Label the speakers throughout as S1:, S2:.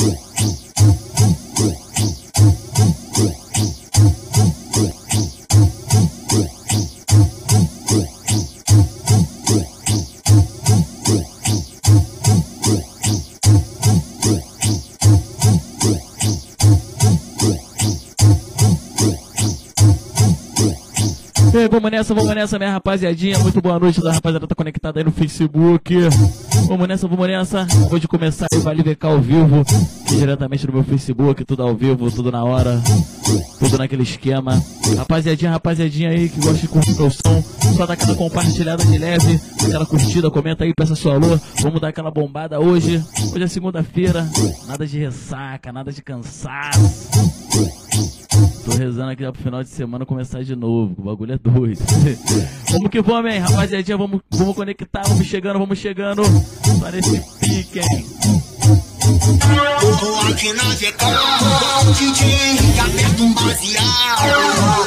S1: Go. Vamos nessa, vamos nessa, minha rapaziadinha. Muito boa noite da rapaziada tá conectada aí no Facebook. Vamos nessa, vamos nessa. De começar aí, Vale VK ao vivo. Diretamente no meu Facebook, tudo ao vivo, tudo na hora. Tudo naquele esquema. Rapaziadinha, rapaziadinha aí que gosta de curtir o som. Só dá aquela compartilhada de leve, aquela curtida, comenta aí, peça sua alô. Vamos dar aquela bombada hoje. Hoje é segunda-feira. Nada de ressaca, nada de cansaço. Tô rezando aqui já pro final de semana começar de novo, o bagulho é doido. vamos que vamos, hein, rapaziadinha, vamos, vamos conectar, vamos chegando, vamos chegando. Só nesse pique, hein.
S2: Aqui na VK, DJ, que aperta um baseado.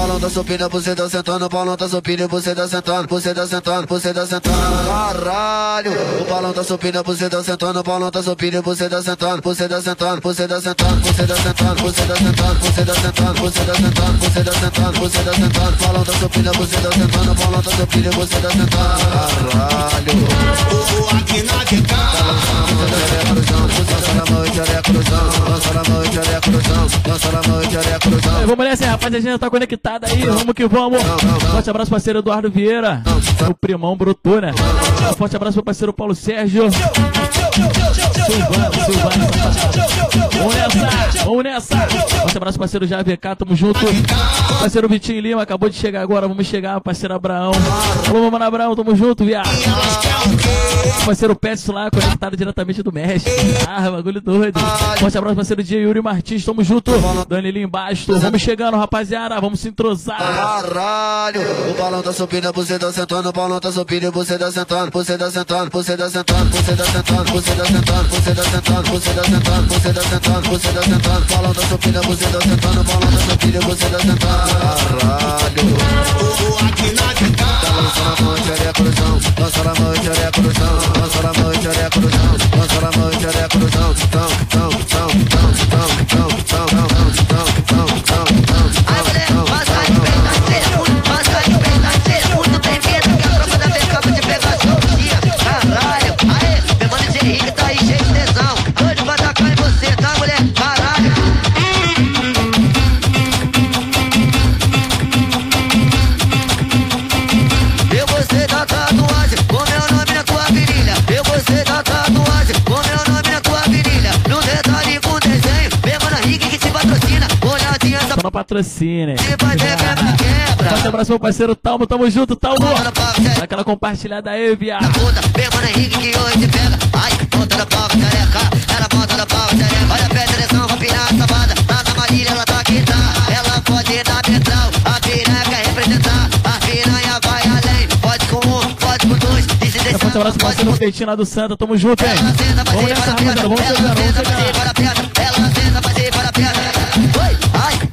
S3: Balão tá subindo, você tá sentando, o balão tá subindo, você tá sentando, você tá sentando, você tá sentando. Caralho, o balão tá subindo, você tá sentando, o balão tá subindo, você tá sentando, você tá sentando, você tá sentando, você tá sentando, você tá sentando, você tá sentando, você tá sentando, você tá sentando, você tá sentando. O balão tá subindo, você tá sentando, o balão tá subindo, você tá sentando. Caralho.
S2: Tô aqui na VK.
S1: Aí, vamos nessa, hein, rapaziadinha, tá aí, vamos que vamos. Forte abraço, parceiro Eduardo Vieira. O primão brotou, né? Forte abraço pro parceiro Paulo Sérgio. Silvano, Silvano. Vamos nessa, vamos nessa. Forte abraço, parceiro JVK, tamo junto. Parceiro Vitinho Lima, acabou de chegar agora, vamos chegar, parceiro Abraão. Alô, mano Abraão, tamo junto, viado. Parceiro Pets lá, conectado diretamente do México. Ah, bagulho doido. Forte abraço, parceiro Dia Yuri Martins, tamo junto. Danilinho embaixo, vamos chegando, rapaziada, vamos se entrosar.
S3: Caralho, o balão tá subindo, você tá sentando, o balão tá subindo, você tá sentando, você tá sentando, você tá sentando, você tá sentando, você tá sentando, você tá sentando, você tá sentando, você tá sentando, você tá sentando, o balão tá subindo, você tá sentando, o balão tá subindo, você tá sentando. Caralho.
S2: Tô aqui na VK.
S3: Lança na mão, xereca no chão, lança na mão, xereca no chão, lança na mão, no chão, lança na mão, xereca no chão, tão, tão, tão, tão, tão, tão, tão, tão, tão,
S1: patrocínio. Forte abraço, meu parceiro Talmo, tamo junto, Talmo. Dá aquela compartilhada aí, viado.
S4: pega tá tá? Um, pode com dois. E
S1: abraço, parceiro Feitinho lá do Santa, tamo junto, hein? Vamos nessa, rapaziada, vamos
S4: Ela
S1: vamos
S4: ai, oi, ai,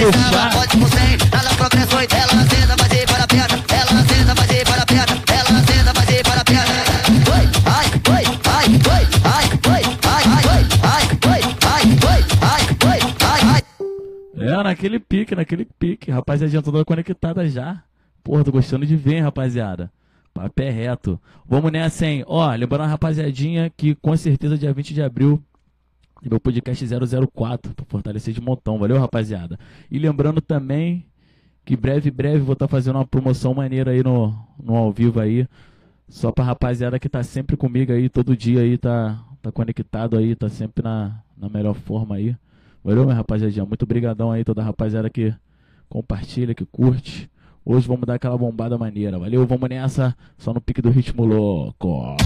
S4: deixar, ela cem. Ela senta, vai ir para a perna. Ela senta, vai ir para a perna. Ela senta, vai ir para a perna. Oi, ai, oi, ai, oi, ai, oi, ai, oi, ai, oi, ai, oi, ai, oi, ai, ai.
S1: É, naquele pique, naquele pique. Rapaziadinha, toda conectada já. Porra, tô gostando de ver, hein, rapaziada. Papo é reto. Vamos nessa, hein? Ó, lembrando a rapaziadinha que com certeza dia 20 de abril meu podcast 004 pra fortalecer de montão. Valeu, rapaziada? E lembrando também Que breve, breve vou estar fazendo uma promoção maneira aí no, no ao vivo aí. Só pra rapaziada que tá sempre comigo aí, todo dia aí, tá, tá conectado aí, tá sempre na, na melhor forma aí. Valeu, minha rapaziadinha. Muito obrigadão aí, toda rapaziada que compartilha, que curte. Hoje vamos dar aquela bombada maneira. Valeu, vamos nessa, só no pique do ritmo louco.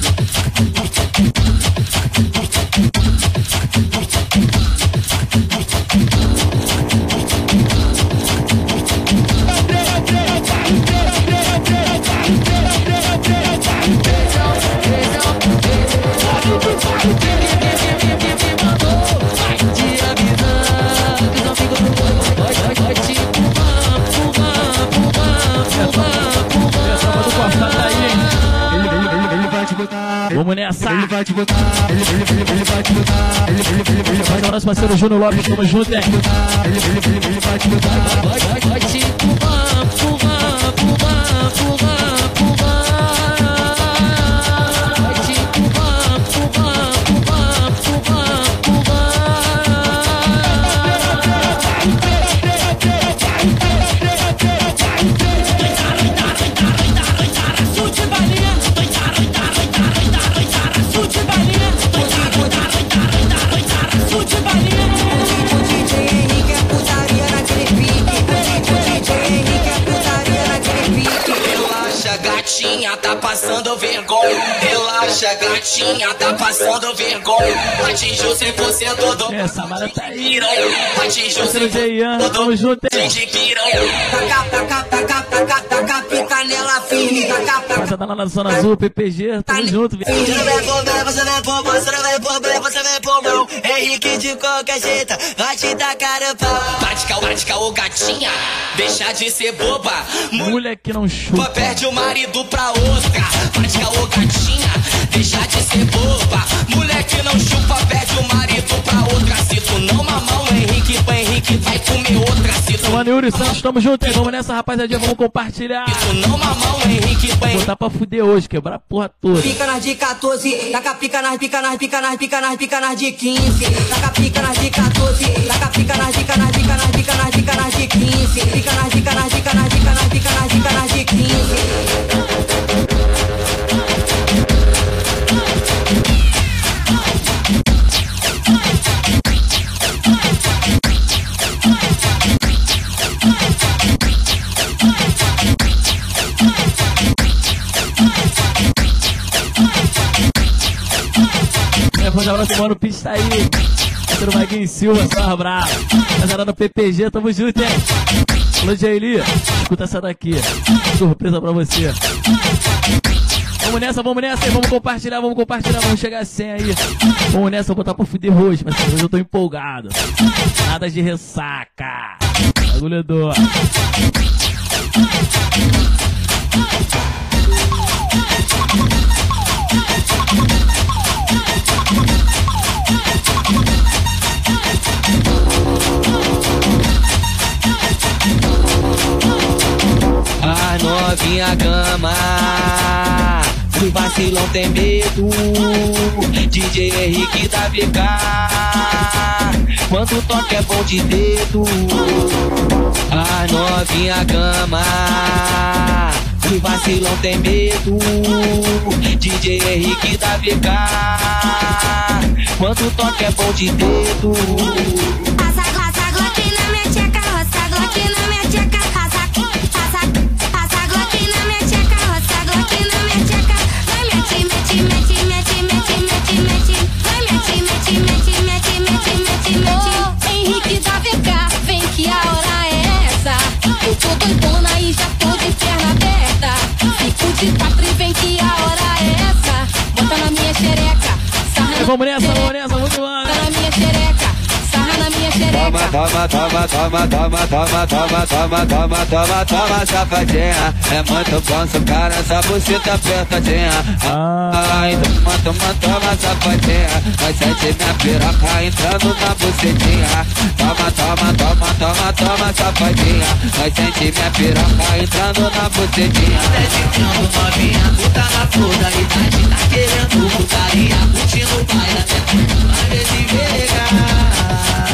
S1: Essa Nessa.
S5: Ele vai te botar. Ele, ele, ele, ele vai te botar. Ele, ele, ele, ele vai
S1: Vai nosso parceiro Júnior Lopes, tamo junto, hein?
S5: botar. Ele, ele, ele, ele vai te botar.
S6: Vai, vai, vai te empurrar, empurrar, empurrar, empurrar, empurrar.
S7: Relaxa, gatinha, tá passando vergonha. Atingiu 100% do
S1: É, Samara tá aí.
S7: Atingiu
S1: Parceiro Jeian,
S7: 100%
S1: tamo junto, hein?
S7: de piranha.
S8: Taca, taca, taca, taca, taca, pica nela firme. Taca, taca.
S1: Lá na Zona Azul, PPG, tamo junto, viado.
S7: Você não vai bem, você por mal, você não vai bem, você por mal. Henrique de qualquer jeito, vai te dar cara pau. Bate bate cal, gatinha, deixa de ser boba.
S1: Mulher que não chupa.
S7: Perde o marido pra outra. Bate cal, gatinha, deixa de ser boba. Mulher que não chupa, perde o marido pra outra. Se tu não mamar o Henrique, o Henrique vai comer outra. Se tu,
S1: Mano, Yuri Santos, tamo junto, hein? Vamos nessa, rapaziadinha, vamos compartilhar.
S7: se tu não mamar o Henrique, o Henrique
S1: Botar pra fuder hoje, quebrar a porra toda.
S8: Pica nas de 14, taca pica nas pica nas pica nas pica nas pica nas de 15. Taca pica nas de 14, taca pica nas pica nas pica nas pica nas pica nas de 15. Pica nas pica nas pica nas pica nas pica nas pica nas de 15.
S1: É, vou abraço, mano, pista aí. Parceiro Maguinho Silva, só bravo. Rapaziada do PPG, tamo junto, hein? Alô, Jaili, escuta essa daqui. Surpresa pra você. Vamos nessa, vamos nessa, hein? vamos compartilhar, vamos compartilhar, vamos chegar a 100 aí. Vamos nessa, vou botar pra fuder hoje, mas hoje eu tô empolgado. Nada de ressaca. Bagulho é.
S7: A novinha gama O vacilão tem medo. DJ Henrique da VK Quando toca é bom de dedo. A novinha gama O vacilão tem medo. DJ Henrique da VK Quando toca é bom de dedo
S1: vamos nessa, vamos nessa, vamos
S6: bom xereca.
S5: Toma, toma, toma, toma, toma, toma, toma, toma, toma, toma, safadinha. É muito bom socar essa buceta apertadinha.
S1: Ah.
S5: Ai, toma, toma, toma, safadinha. Vai sentir minha piroca entrando na bucetinha. Toma, toma, toma, toma, toma, safadinha. Vai sentir minha piroca entrando na bucetinha.
S7: Tá ficando novinha, tu tá na flor da idade Tá querendo putaria, curtindo o baile até Às vezes legal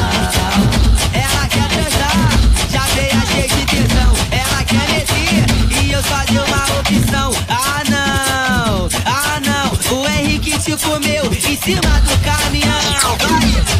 S7: Ela quer transar, já cheia de tesão. Ela quer meter, e eu dei uma opção. Ah não, ah não. O Henrique te comeu em cima do caminhão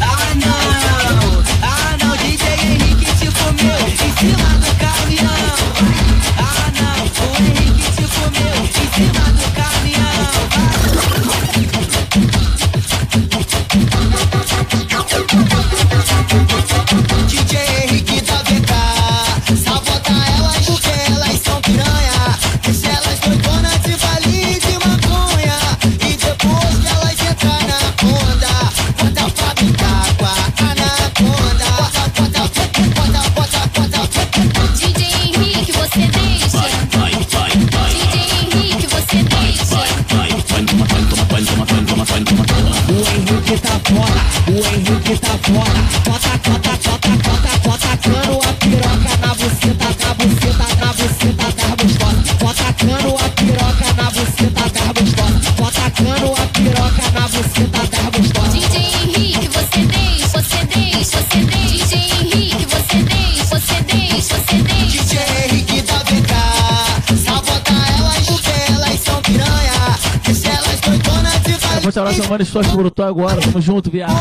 S1: mano, Estoque Brutou agora. Tamo junto, viado.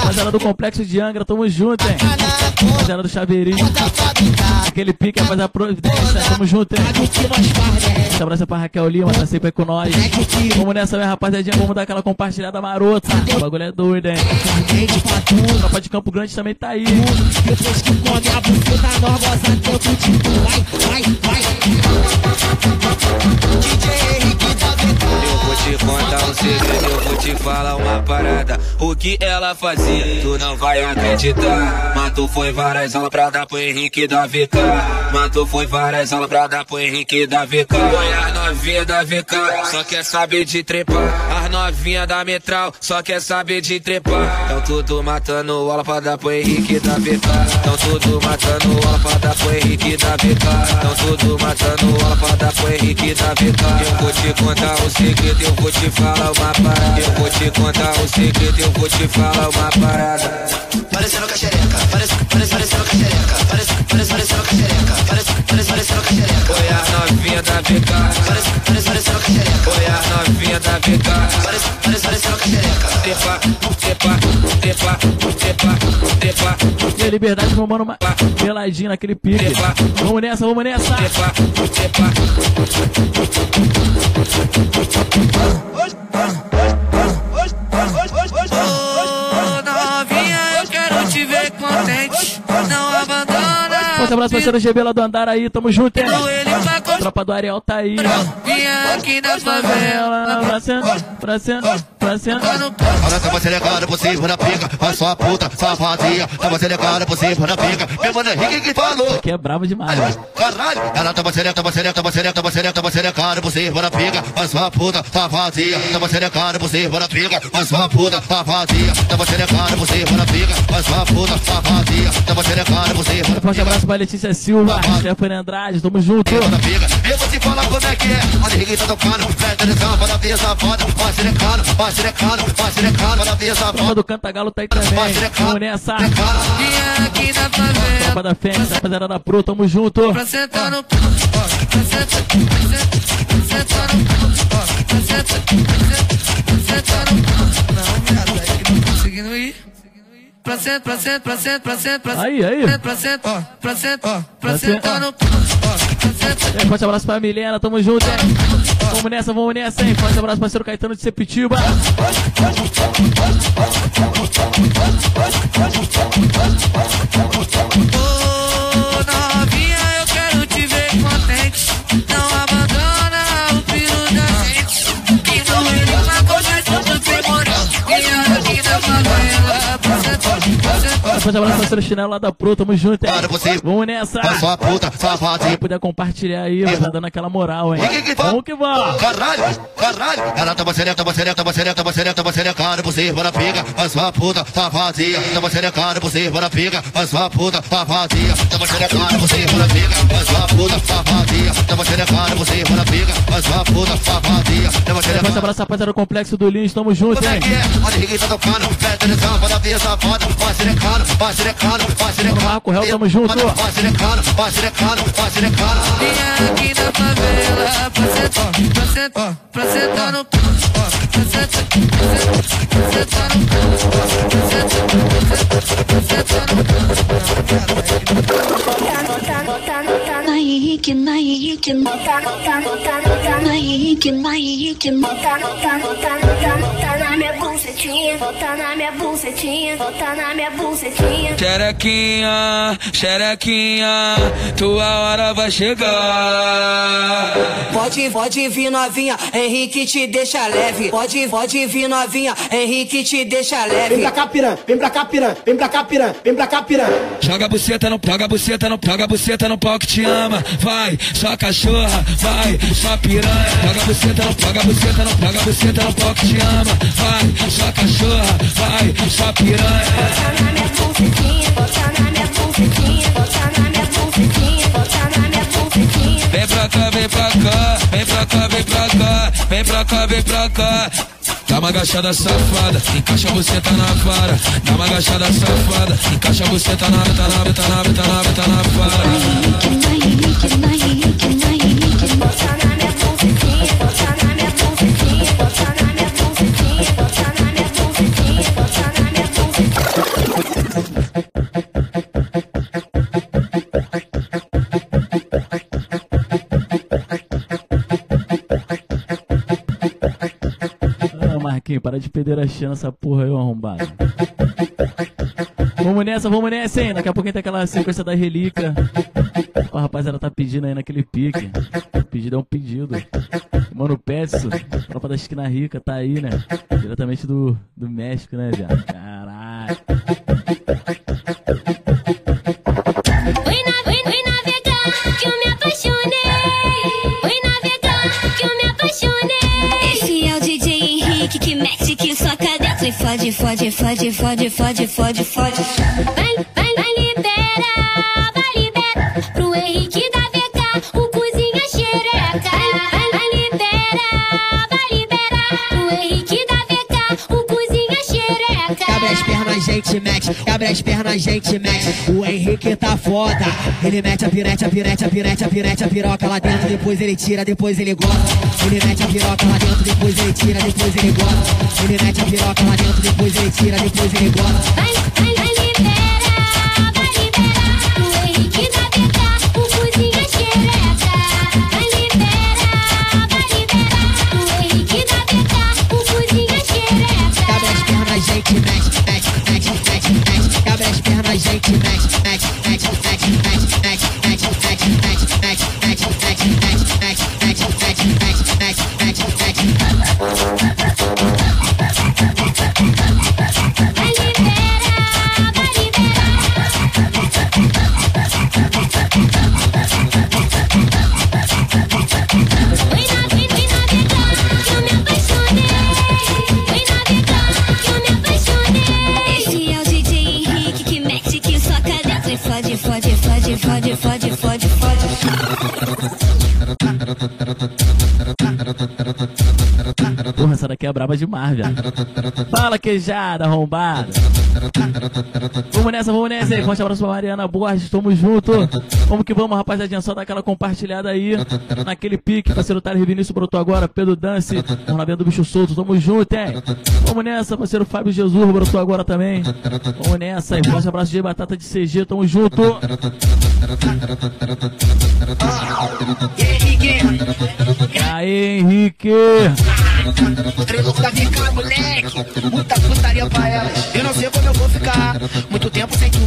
S1: Rapaziada do Complexo de Angra, tamo junto, hein? Rapaziada do Chaveirinho. Aquele pique, faz a providência. Tamo junto, hein?
S7: Né?
S1: Esse abraço é pra Raquel Lima, tá sempre aí com nós. Vamos nessa, minha rapaziadinha. Vamos dar aquela compartilhada marota. O bagulho é doido, hein? Tropa de Campo Grande também tá aí.
S7: Depois que come a buceta, nós goza tu. Vai, vai, vai.
S5: Te contar um segredo, eu vou te falar uma parada. O que ela fazia, tu não vai acreditar. Matou foi várias aulas pra dar pro Henrique da VK. Matou foi várias aulas pra dar pro Henrique da VK. Foi as novinha da VK, só quer saber de trepar. As novinha da Metral, só quer saber de trepar. Tão tudo matando aula pra dar pro Henrique da VK. Tão tudo matando aula pra dar pro Henrique da VK. Tão tudo matando aula pra pro Henrique da VK. Eu vou te contar um segredo, eu vou te falar uma parada. Eu vou te contar um segredo, eu vou te falar uma parada.
S2: Parecendo caxereca Parece, parece, parecendo caxereca Parece, parece, parecendo caxereca Parece, parece, parecendo caxereca
S5: Foi a novinha da VK.
S2: Parece, parece, parecendo caxereca
S5: Foi a novinha da VK.
S2: Parece, parece, parecendo caxereca
S5: Trepa, trepa, trepa, trepa, trepa,
S1: E a liberdade tomando uma peladinha naquele pique. Vamos nessa, vamos nessa.
S5: trepa, trepa.
S7: Ah, ah, ah, ah, ah, ah,
S1: Forte abraço, parceiro GB lá do Andar aí, tamo junto, hein? Tropa do Ariel tá aí.
S7: Vinha aqui na favela.
S1: Ela, pra cima, pra cima, pra cima.
S3: Olha, tava selecada por cima da pica, a sua puta, safadinha. Tava selecada por cima da pica, meu mano Henrique que falou.
S1: Aqui é bravo demais?
S3: Caralho, ela tava selecada, tava selecada, tava selecada, tava selecada, tava selecada por cima da pica, a sua puta, safadinha. Tava selecada por cima da pica, a sua puta, safadinha. Tava selecada por cima da pica, a sua puta, safadinha. Tava selecada por cima da
S1: Forte abraço pra Letícia Silva, Stephanie Andrade, tamo junto.
S3: da. Eu vou te falar como é que é. Olha Henrique tá tocando, presta atenção, para ver safada. Vai selecando, vai selecando, vai selecando, para ver
S1: Tropa
S3: safada.
S1: do Cantagalo tá aí também. Vamos nessa.
S7: Vinha aqui na favela.
S1: Tropa da Fênix, rapaziada da Pro, tamo junto.
S7: Pra sentar no pra sentar, pra sentar no pra sentar, pra sentar no Não, viado, é que não tô conseguindo ir. Pra sentar, pra sentar, pra sentar, pra sentar, pra
S1: Aí, aí.
S7: Pra sentar, pra sentar, pra
S1: Pra sentar.
S7: sentar no pra sentar.
S1: Aí, Forte abraço pra Milena, tamo junto, hein? Vamos nessa, vamos nessa, hein? Forte abraço, parceiro Caetano de Sepitiba.
S7: Ô, novinha, eu quero te ver contente. Não favela.
S1: Depois abraço parceiro chinelo lá da Pro, tamo junto, hein? Vamos nessa.
S3: Só sua puta,
S1: safado.
S3: Se
S1: puder compartilhar aí, ó, tá dando aquela moral, hein? Que que vamos que vamos.
S3: Caralho, caralho. Ela tava sereca, tava sereca, tava sereca, tava sereca, tava serecada. Você, bora pega, a sua puta, safadinha. Tava serecada, você, bora pega, a sua puta, safadinha. Tava serecada, você, bora pega, a sua puta, safadinha. Tava serecada, você, bora pega, a sua puta, safadinha. Tava
S1: serecada.
S3: Forte
S1: abraço, rapaziada, do complexo do Lins, tamo junto, hein?
S3: Tá bora.
S1: Marco Real, tamo junto.
S9: Vem aqui na passe de sentar, passe de pra Passe de pão. passe de pra passe de pão. Passe de pra passe de pão. passe de botar
S10: na Henrique, na Henrique, Tá na minha bucetinha, tá na minha bucetinha, tá na minha bucetinha.
S9: Xerequinha, xerequinha, tua hora vai chegar.
S11: Pode, pode vir novinha, Henrique te deixa leve. Pode, pode vir novinha, Henrique te deixa
S12: Vem
S11: leve.
S12: pra cá, piranha, vem pra cá, piranha, vem pra cá, piranha, vem pra cá, piranha.
S9: Joga a buceta no, joga a buceta no, joga a buceta no pau que te ama. Vai, só cachorra, vai, só piranha. Joga no, joga a buceta no, joga buceta no pau que te ama. Vai, só cachorra, vai, só piranha.
S10: Tá na minha bucetinha, tá na minha bucetinha, tá na minha bucetinha, tá na minha bucetinha.
S9: Vem pra cá, vem pra cá, vem pra cá, vem pra cá, vem pra cá, vem pra cá. Dá uma agachada safada, encaixa você tá na vara. Dá uma agachada safada, encaixa você tá na, tá na, tá na, tá na, tá na vara.
S1: Para de perder a chance essa porra ô arrombado. Vamos nessa, vamos nessa, hein? Daqui a pouquinho tem aquela sequência da relíquia. Ó, a rapaziada tá pedindo aí naquele pique. O pedido é um pedido. Mano Petson, tropa da esquina rica, tá aí, né? Diretamente do, do México, né, viado? Caralho.
S10: Fode, fode, fode, fode, fode, fode, fode. Vai, vai, vai
S11: Abre as pernas, gente mete. Abre as pernas, gente mete. O Henrique tá foda. Ele mete a pirete, a pirete, a pirete, a pirete, a piroca lá dentro. Depois ele tira, depois ele gosta. Ele mete a piroca lá dentro, depois ele tira, depois ele gosta. Ele mete a piroca lá dentro, depois ele tira, depois ele gosta.
S10: Vai, vai, é
S1: braba demais, velho. Fala, queijada, arrombada. Vamos nessa, vamos nessa aí. Forte abraço pra Mariana Borges, tamo junto. Vamos que vamos, rapaziadinha. Só dá aquela compartilhada aí. Naquele pique, parceiro Thales Vinícius brotou agora. Pedro Dance, vendo do bicho solto. Tamo junto, hein? Vamos nessa, parceiro Fábio Jesus brotou agora também. Vamos nessa aí. Forte abraço de Batata de CG, tamo junto. Aí, Henrique.
S12: Treino da VK, moleque. Puta putaria pra elas. Eu não sei como eu vou ficar. Muito tempo sem tu,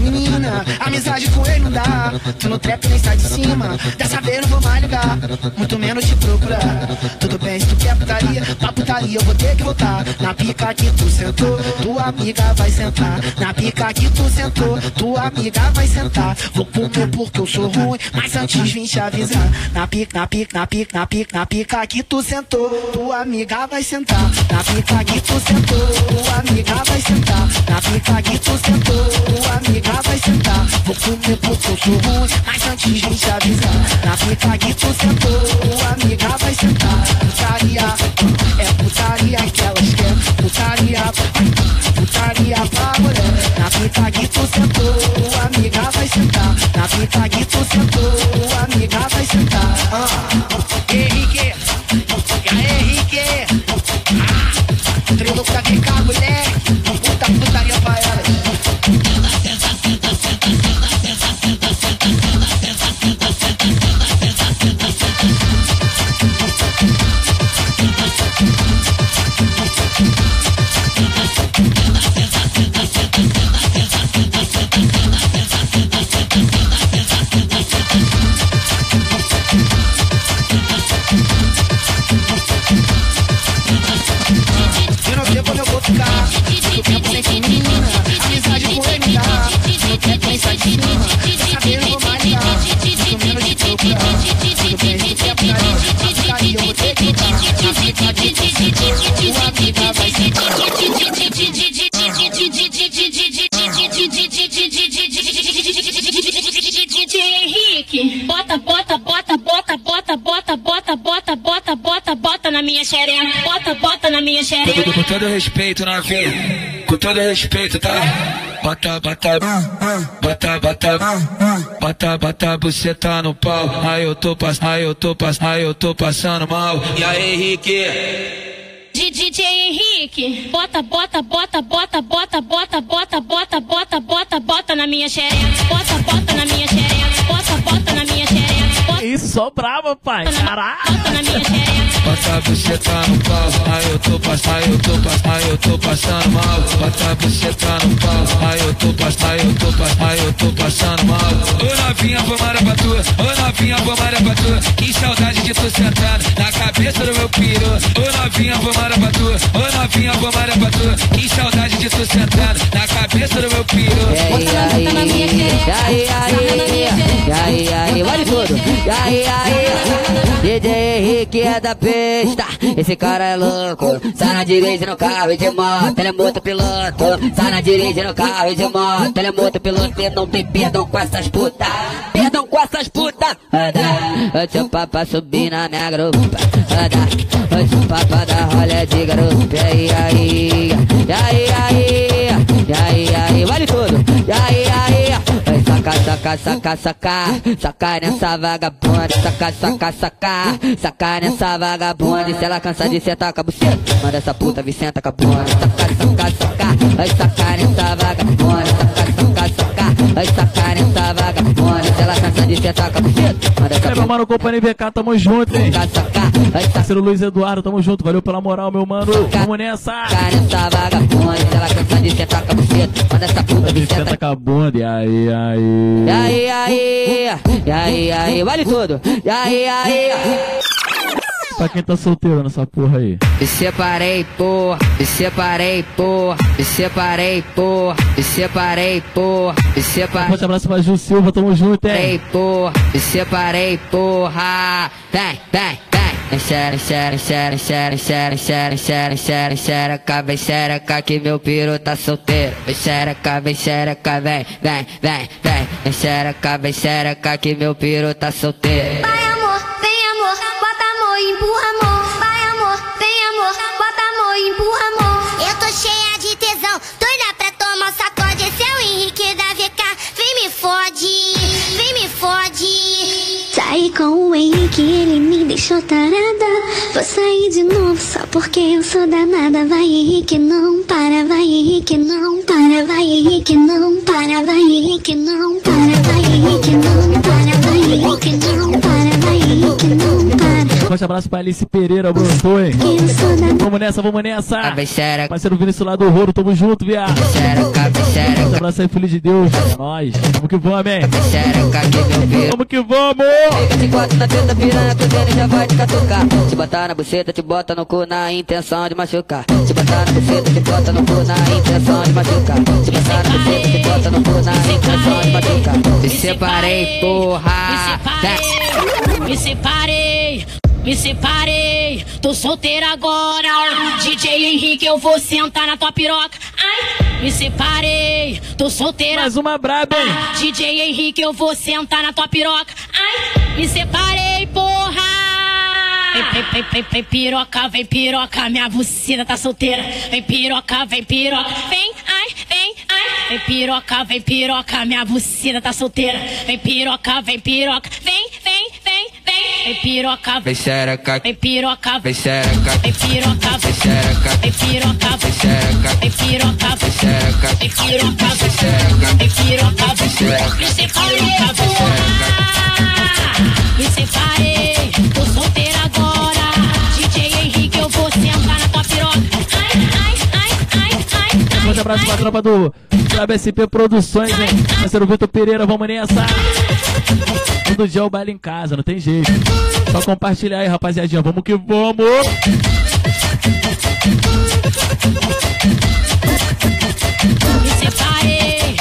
S12: menina. Amizade com ele não dá. Tu no trap nem sai de cima. Dessa vez não vou mais ligar. Muito menos te procurar. Tudo bem, se tu quer putaria, pra putaria eu vou ter que voltar. Na pica que tu sentou, tua amiga vai sentar. Na pica que tu sentou, tua amiga vai sentar. Vou comer porque eu sou ruim, mas antes vim te avisar. Na pica, na pica, na pica, na pica, na pica que tu sentou, tua amiga vai sentar. Na pica que tu sentou, tua amiga vai sentar. Na pica que tu sentou, tua amiga vai sentar. Vou comer sou ruim, mas antes vim te avisar. Na pica que tu sentou, tua amiga vai sentar. Putaria, é putaria que elas querem. Putaria, putaria pra mulher. Na pica que tu sentou, tua amiga vai sentar. Na pica que tu sentou, tua amiga vai sentar. Ah. Henrique, e aí, Henrique? Ah, trio pra ficar, moleque. Na
S6: xereca.
S9: com, com todo respeito, novinha. Com todo respeito, tá? Bota, bota, bota, bota, bota, bota, você tá no pau. Aí eu tô passando, aí eu tô passando, aí eu tô passando mal. E aí, Henrique?
S6: DJ Henrique, bota, bota, bota, bota, bota, bota, bota, bota, bota, bota, bota na minha xereca. Bota, bota na minha xereca. Bota, bota na minha xereca.
S1: Isso, só brava, pai. Caralho.
S6: bota
S9: tá no pau, aí eu tô passando, aí eu tô passando, aí eu tô passando mal. Bota você tá no pau, aí eu tô passando, aí eu tô passando, aí eu tô passando mal. Ô novinha, vou maré pra tu, ô novinha, vou maré pra tu. Que saudade de tu sentando na cabeça do meu piru. Ô novinha, vou maré pra tu, ô novinha, vou maré pra tu. Que saudade de tu sentando na cabeça do meu piru.
S6: Bota na, bota na minha xereca.
S13: aí,
S6: Sarra na minha xereca.
S13: E aí, aí, vale tudo. E aí, aí, DJ Henrique é da pista. Esse cara é louco. Sai na no carro e de moto, ele é moto piloto. Sai na no carro e de moto, ele é moto piloto. Não tem perdão com essas putas. Perdão com essas putas. Anda, o seu papá subir na minha grupa. Anda, o seu papá da rolha de garupa. E aí, aí, e aí, aí, e aí, aí, vale tudo. E aí, aí, saca, saca, saca, saca, saca nessa vagabunda, saca, saca, saca, saca nessa vagabunda. E se ela cansa de sentar com a buceta, manda essa puta vir senta com a bunda, saca, saca, saca, vai sacar nessa vagabunda, saca, saca, sacar nessa vagabunda. Ela cansa de sentar com a buceta, essa
S1: É, meu mano, Companhia VK, tamo junto, hein? Parceiro Luiz Eduardo, tamo junto. Valeu pela moral, meu mano. Vamos nessa.
S13: nessa vagabunda. Ela cansa de sentar com a buceta, manda essa puta Senta
S1: com a bunda. E aí, aí.
S13: E aí, aí, e aí, aí, vale tudo. E aí, aí,
S1: Pra quem tá solteiro nessa porra aí.
S13: me separei, porra, me separei, porra, me separei, porra, me separei, porra, me separei.
S1: Forte abraço pra Ju Silva, tamo junto, hein?
S13: Separei, porra, me separei, porra. Vem, vem, vem. Enxera, enxera, enxera, enxera, enxera, enxera, enxera, enxera, enxereca, vem xereca que meu piru tá solteiro. Vem xereca, vem xereca, vem, vem, vem, vem. Enxereca, vem xereca que meu piru tá solteiro.
S14: Henrique, ele me deixou tarada. Vou sair de novo só porque eu sou danada. Vai Henrique, não para, vai Henrique, não para, vai Henrique, não para, vai Henrique, não para, vai Henrique, não para, vai Henrique, não para, vai Henrique, não para.
S1: Forte abraço pra Alice Pereira, brotou, hein? Vamos nessa, vamos nessa.
S13: Xereca,
S1: Parceiro Vinícius lá do Roro, tamo junto, viado. Um
S13: xereca,
S1: abraço aí, filho de Deus. É nóis. Vamos que vamos, hein?
S13: que.
S1: Vamos que vamos!
S13: Te bota na teta piranha que o Denis já vai te catucar. Te botar na buceta, te bota no cu na intenção de machucar. Te botar na buceta, te bota no cu na intenção de machucar. Te botar na buceta, te bota no cu na intenção de machucar. Me separei, porra.
S6: Me separei, me separei, tô solteira agora. DJ Henrique, eu vou sentar na tua piroca. Ai, me separei, tô solteira.
S1: Mais uma braba, hein?
S6: DJ Henrique, eu vou sentar na tua piroca. Ai, me separei, porra. Vem, vem, vem, vem, vem, piroca, vem, piroca, minha bucina tá solteira. Vem, piroca, vem, piroca, vem, ai, vem, ai. Vem, piroca, vem, piroca, minha bucina tá solteira. Vem, piroca, vem, piroca, vem, vem, vem, vem. Vem, piroca,
S13: Vem xereca,
S6: vem, piroca,
S13: vem xereca,
S6: vem, piroca,
S13: vem xereca,
S6: vem, piroca,
S13: vem xereca,
S6: vem, piroca,
S13: vem xereca,
S6: vem, piroca,
S13: vem xereca,
S6: vem, piroca,
S13: vem xereca.
S6: me separei, porra. Me separei, tô solteira
S1: abraço pra tropa do Clube SP Produções, hein? Parceiro Vitor Pereira, vamos nessa. Todo dia o baile em casa, não tem jeito. Só compartilhar aí, rapaziadinha. Vamos que vamos!
S6: Me separei,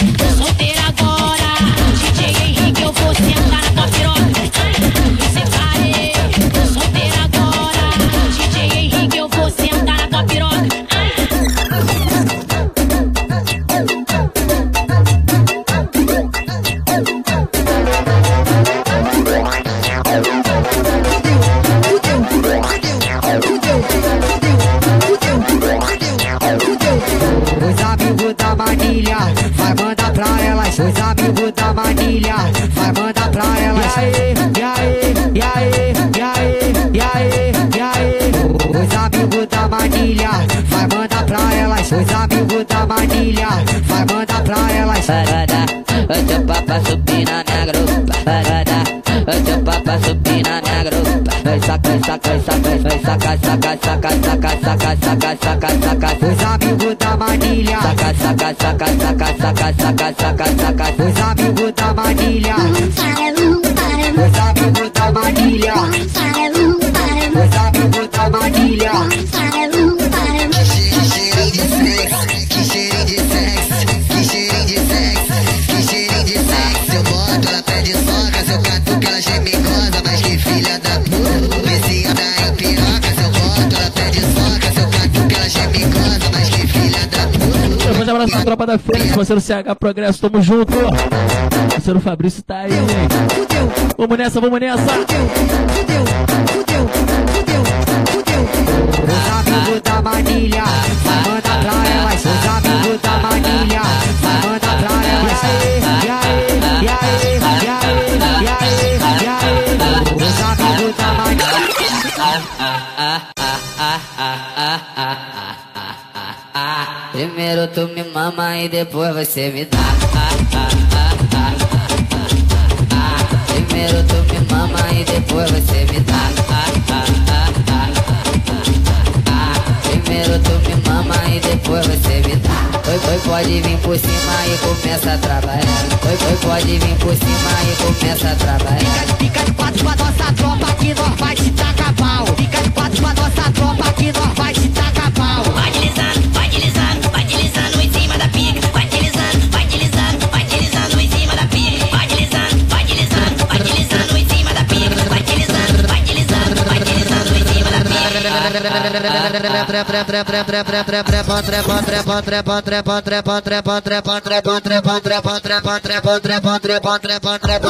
S13: Amigos da manilha, vai mandar pra elas. E aí, e aí, e aí, e aí, e aí, e aí. Os amigos da manilha, vai mandar pra elas. Os amigos da manilha, vai mandar pra elas. Parada, o teu papa subir na minha grupa. Parada, o teu papa subir na minha grupa. Vai saca, saca, saca, vai saca, saca, saca, saca, saca, saca, saca, saca, os amigos da manilha. Saca, saca, saca, saca, saca, saca, saca, saca, os amigos da manilha. Os amigos da manilha.
S1: Tropa da Fênix, parceiro CH Progresso, tamo junto. Parceiro Fabrício tá aí? Vamos nessa, vamos nessa.
S13: Os amigos da manilha, vai mandar pra elas. Os amigos da manilha, vai Primeiro tu me mama e depois você me dá. Primeiro tu me mama e depois você me dá. Primeiro tu me mama e depois você me dá. Oi, oi, pode vir por cima e começa a trabalhar. Oi, oi, pode vir por cima e começa a trabalhar. Fica de quatro com a nossa tropa que nós vai te tacar pau. Fica de quatro com a nossa tropa que nós vai te tacar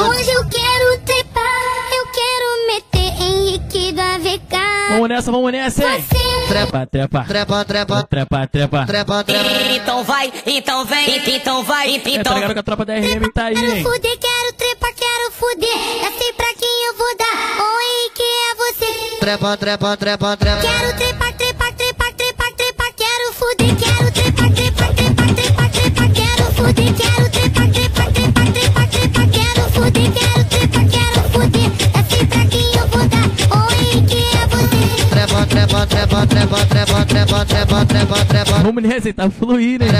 S14: Hoje eu quero trepar, eu quero meter Henrique do AVK.
S1: Vamos nessa, vamos nessa, hein? Trepa, trepa. Trepa, trepa. Trepa, trepa. Trepa,
S8: Então vai, então vem, então vai,
S1: Tá
S8: então
S1: ligado que a tropa da RM tá aí,
S14: Quero
S1: hein?
S14: fuder, quero trepa, quero fuder. Eu sei pra quem eu vou dar. Oi, que é você?
S15: Trepa, trepa, trepa, trepa.
S14: Quero trepa, trepa, trepa, trepa, trepa. Quero fuder, quero trepa, trepa, trepa, trepa, trepa. Quero fuder, quero
S4: trepa.
S1: Vamos nessa, tá fluindo, hein?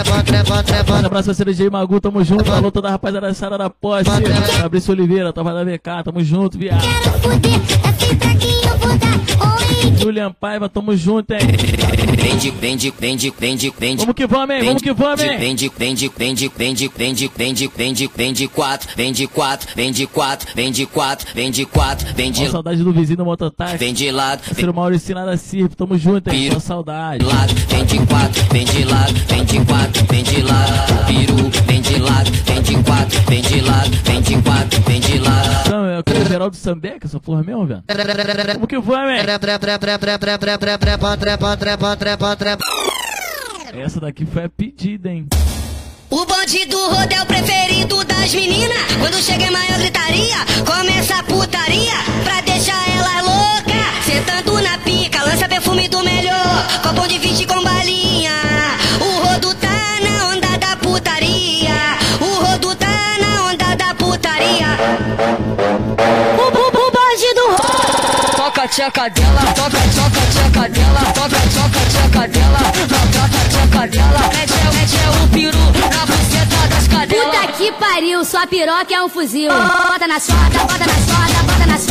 S1: Manda abraço pra DJ Magu, tamo junto. Alô, toda a rapaziada da Sara da Posse. Fabrício Oliveira, tava da VK, tamo junto, viado.
S16: Quero fuder, é fita que eu vou dar.
S1: Julian Paiva, tamo junto, hein?
S17: Vende, vende, vende, vende, vende.
S1: Vamos que vamos, hein? Vamos que vamos, hein?
S17: Vende, vende, vende, vende, vende, vende, vende, vende quatro, vende quatro, vende quatro, vende quatro, vende quatro, vende
S1: Com saudade do vizinho do mototáxi.
S17: vende lado,
S1: Ciro Maurício lá da Cirpe, tamo junto, hein?
S17: Piro.
S1: Com saudade.
S17: lado, vende quatro, vende lado, vende quatro, vende lado, peru, vende lado, vende quatro, vende lado, vende quatro, vende lado.
S1: Então, é o Geraldo Sambeck, essa porra mesmo, velho? Vamos que vamos, hein? Essa daqui foi a pedida, hein?
S8: O bandido roda é preferido das meninas. Quando chega em maior gritaria, começa a putaria pra deixar ela louca. Sentando na pica, lança perfume do melhor. Copo de 20 com balinha. O rodo tá na onda da putaria. O rodo tá na onda da putaria. O
S18: tcheca dela, toca, toca tcheca dela, toca, toca tcheca dela, toca a tcheca dela. Mete, mete o peru na buceta das cadelas.
S16: Puta que pariu, sua piroca é um fuzil. Bota na soda, bota na soda, bota na soda,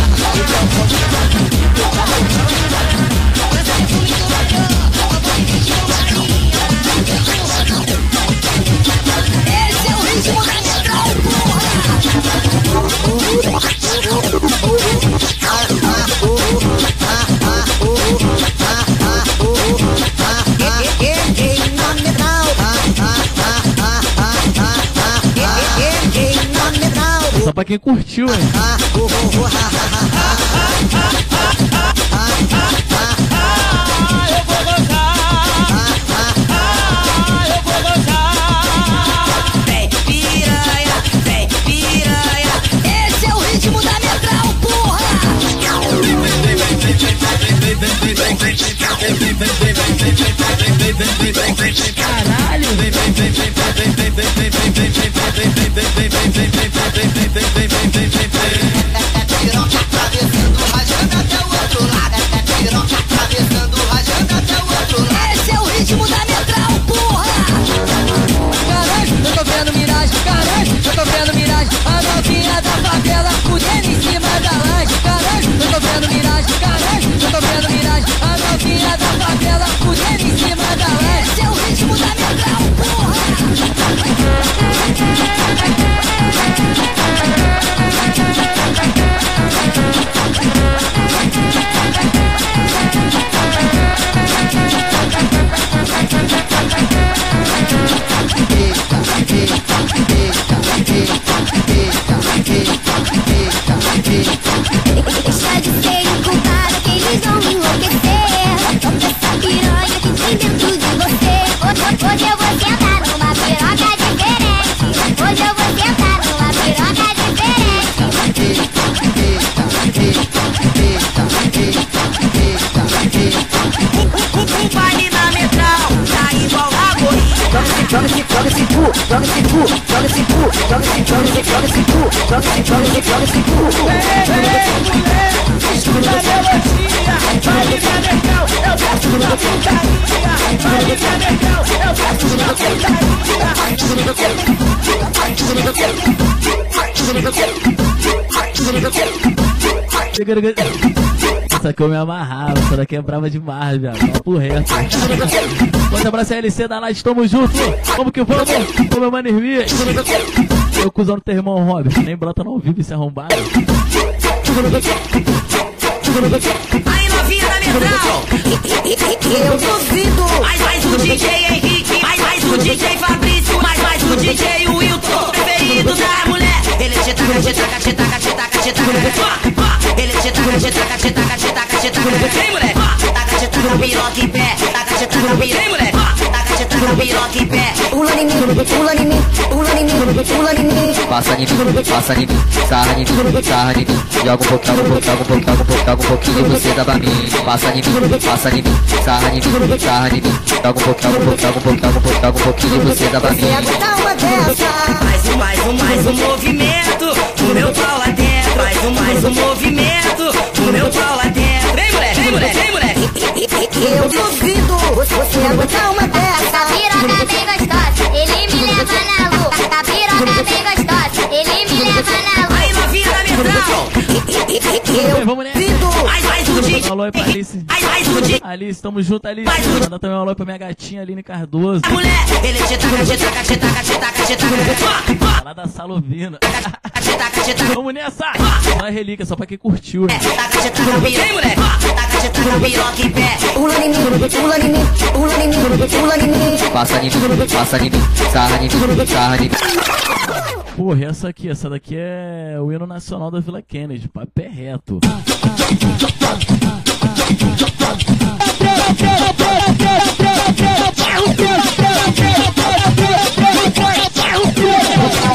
S1: Só pra quem curtiu, hein?
S8: Vem
S16: Essa
S1: aqui eu me amarrava, daqui é brava demais, velho. Papo reto. Manda abraço LC da Light, tamo junto. Vamos que vamos. Ô, meu mano Hermi. Eu cuzão do teu irmão Robert. Nem brota não vive esse arrombado.
S8: Aí novinha da metral. Eu duvido. Mais mais o DJ Henrique. Mais mais o DJ Fabrício. Mais mais o DJ Wilton. Preferido da mulher. Ele te taca, te taca, te taca, te. Ele te taca, te taca, te taca, te taca, te taca. Vem, moleque. Taca, te taca, piroca em pé. Taca, te taca, piroca. Vem, moleque. Taca, te taca piroca em pé.
S19: Pula em mim, pula em mim, pula em mim, pula em mim.
S20: Passa em mim, passa em mim, sarra em mim, sarra em mim. Joga um pouco, joga um pouco, joga um pouco, joga um um pouquinho de você dá pra mim. Passa em mim, passa em mim, sarra em mim, sarra em mim. Joga um pouco, joga um pouco, joga um pouco, joga um um pouquinho de você dá pra mim.
S8: Mais um, mais um, mais um movimento. O meu pau lá dentro. Mais um, mais um movimento. O meu pau lá dentro. Vem, moleque, vem, moleque, vem, moleque.
S19: Eu duvido você aguentar uma dessa.
S16: Piroca bem gostosa, ele me leva na lua. Tá piroca bem gostosa, ele me leva na lua.
S8: Um DJ.
S1: Alô aí pra Alice. Alice, tamo junto, Alice. Manda também um alô pra minha gatinha Aline Cardoso. Lá da Salovina. Vamos nessa! É relíquia, só pra quem curtiu, né?
S20: Passa em mim, passa em mim, sarra em mim, sarra em mim.
S1: Porra, essa aqui, essa daqui é o hino nacional da Vila Kennedy, papo é reto.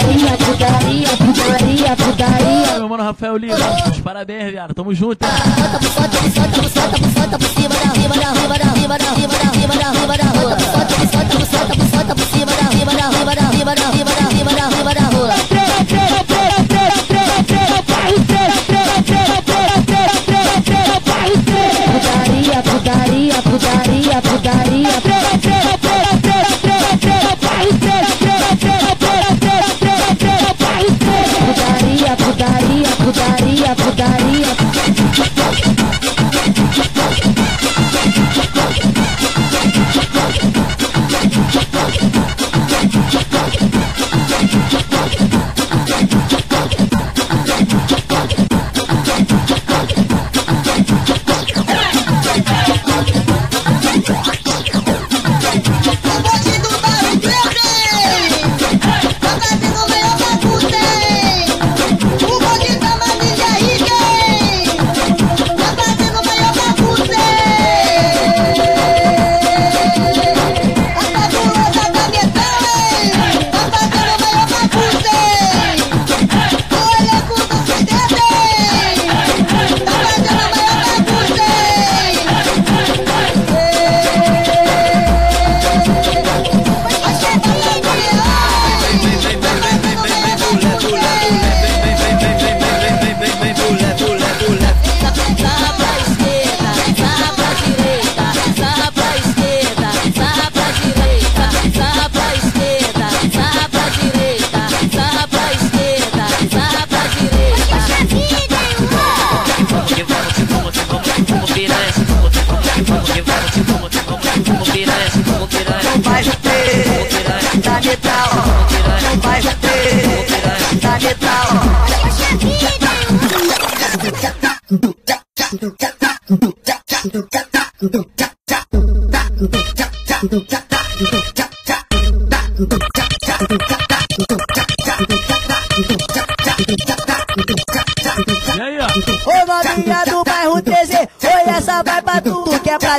S19: Putaria, putaria, putaria, putaria.
S1: Ah, meu mano Rafael Lima, parabéns, viado, tamo junto, hein?
S19: Solta, solta, solta, por solta por cima da riba da riba da riba da riba da riba da riba da rua. Solta, solta, solta, solta por cima da riba da riba da riba da riba da riba da riba da rua. Putaria, putaria, Putaria, putaria, putaria,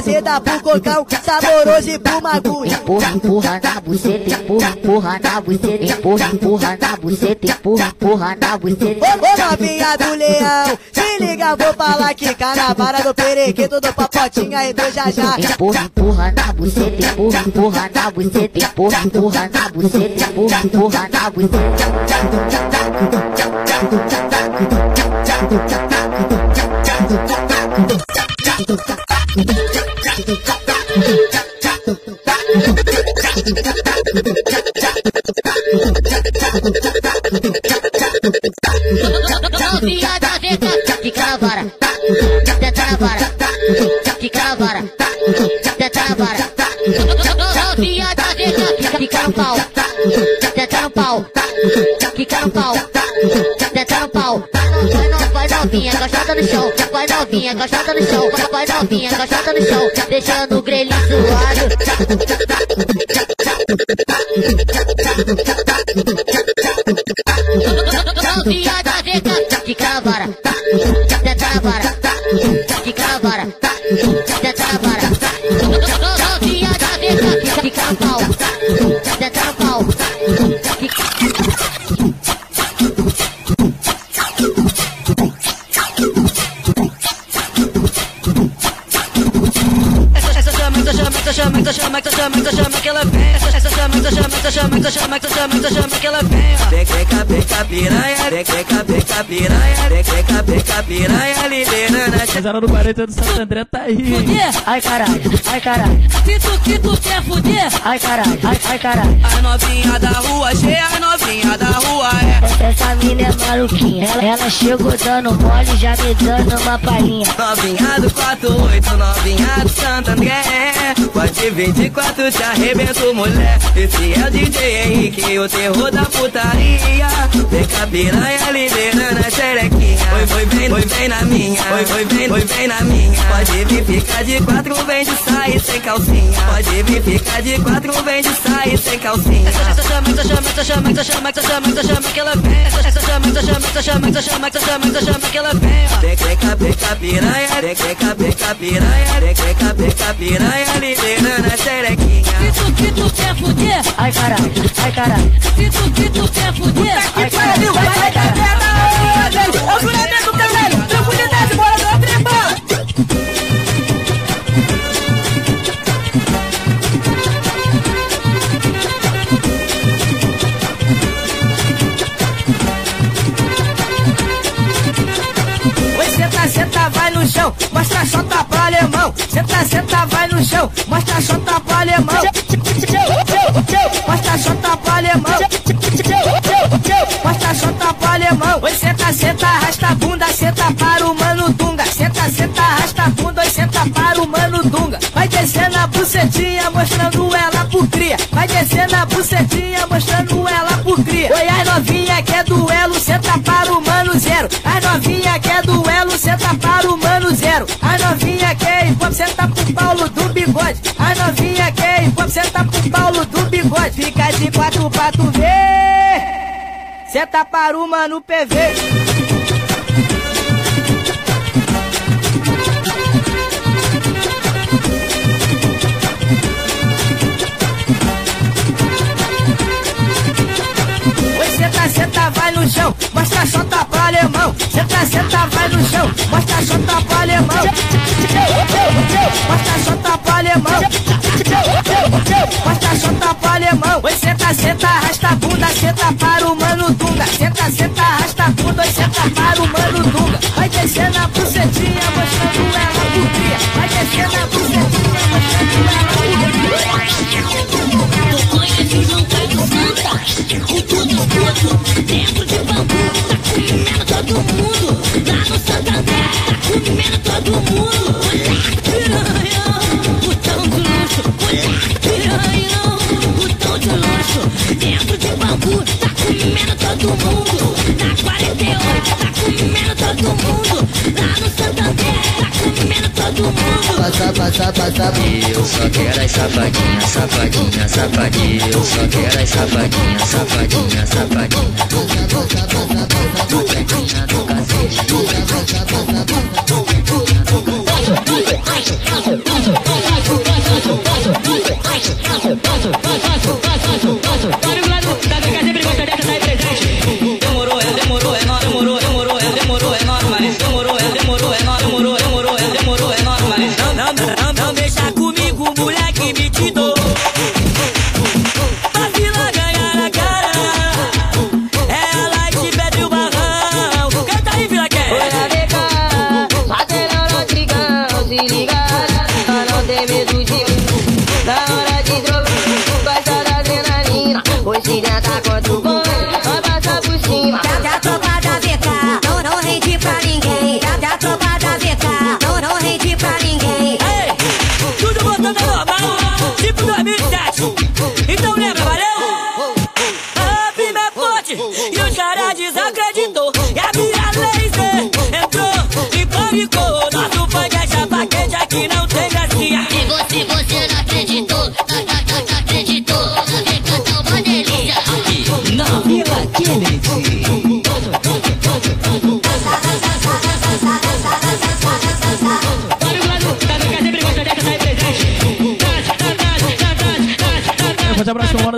S21: Dá pro cocão, saboroso e pro magulho.
S19: Empurra, empurra na buceta, empurra, empurra na buceta, empurra, empurra na buceta, empurra, empurra na buceta.
S21: Ô, ô novinha do leão, se liga, vou falar que na vara do perequito do papotinho aí do já já.
S19: Empurra, empurra na buceta, empurra, empurra na buceta, empurra, empurra na buceta, empurra, empurra na buceta.
S16: Novinha da veta,
S19: Fica na vara, tenta na vara, fica na vara, tenta na vara.
S16: novinha da veta,
S19: Fica no pau, tenta no pau, fica no pau, tenta no pau. Novinha, gostosa no chão, vai novinha, gostosa no chão, vai novinha, gostosa no chão, deixando o grelhinho suado.
S16: novinha da veta,
S19: Fica na vara, tenta na vara, fica na
S22: chama, só chama que ela vem. Só chama, só chama, só chama, só chama, só chama, só chama que ela vem. Peca, peca, piranha, peca, peca, piranha, peca, peca, piranha, liberando a
S1: Rapaziada do 40 do Santo André tá aí.
S6: Fuder,
S23: Ai caralho, ai caralho,
S6: se tu que tu quer fuder,
S23: ai caralho, ai, ai caralho.
S22: As novinha da rua, cheia as novinha da rua, é.
S23: Essa mina é maluquinha. Ela, ela chegou dando mole, já me dando uma palhinha.
S22: Novinha do 48, novinha do Santo André. Pode 24, te arrebento, mulher. Esse é o DJ Henrique, o terror da putaria. Vem a piranha liberando a xerequinha. Foi, foi, vem, foi, vem na minha. Foi, foi, vem, foi, vem na minha. Pode vir ficar de quatro, vem de sair sem calcinha. Pode vir ficar de quatro, vem de sair sem calcinha. Só chama, só chama, só chama, só chama, só chama, só chama que ela vem. Só chama, só chama, só chama, só chama, só chama, só chama que ela vem. Peca, peca, piranha, peca, peca, piranha, peca, peca, piranha, liberando a xerequinha.
S6: se tu que tu quer fuder,
S23: Ai caralho, ai caralho.
S6: se tu que tu quer fuder,
S23: Ai caralho, ai caralho.
S6: É o juramento, caralho! Tranquilidade, bora do trembão!
S22: Oi, senta, senta, vai no chão, mostra a chota pro alemão. Senta, senta, vai no chão, mostra a chota pro alemão. Mostra a chota pro alemão. Mostra a chota pro alemão. Oi, senta, senta, arrasta a bunda, senta para o mano Dunga. Senta, senta, arrasta a bunda, oi, senta para o mano Dunga. Vai descendo a bucetinha, mostrando ela pro cria. Vai descendo a bucetinha, mostrando ela pro cria. Oi, as novinha quer duelo, senta para o mano zero. As novinha quer duelo, senta para o mano zero. As novinha quer hip hop, senta pro Paulo do bigode. As novinha bigode. Fica de quatro pra tu ver. Senta para o mano PV. Oi, senta, senta, vai no chão, mostra a chota pro alemão. Senta, senta, vai no chão, mostra a chota pro alemão. Mostra a chota pro alemão. Mostra a chota pro alemão. Oi, senta, senta, arrasta a bunda, senta para o mano Dunga. Senta, senta, arrasta a bunda, oi, senta para o mano Dunga. Vai descendo a bucetinha, mostrando ela cria. Vai descendo a bucetinha, mostrando ela pro
S24: Dentro de bambu, tá comendo todo mundo. Lá no Santander, tá comendo todo mundo. Olha, piranha, botão de luxo. Olha, piranha, botão de luxo. Dentro de bambu, tá comendo todo mundo. Na 48, tá comendo todo mundo. Lá no Santander, tá comendo todo mundo.
S20: Eu só quero as safadinhas, safadinha, safadinha. Eu só quero as safadinha, safadinha. Safadinha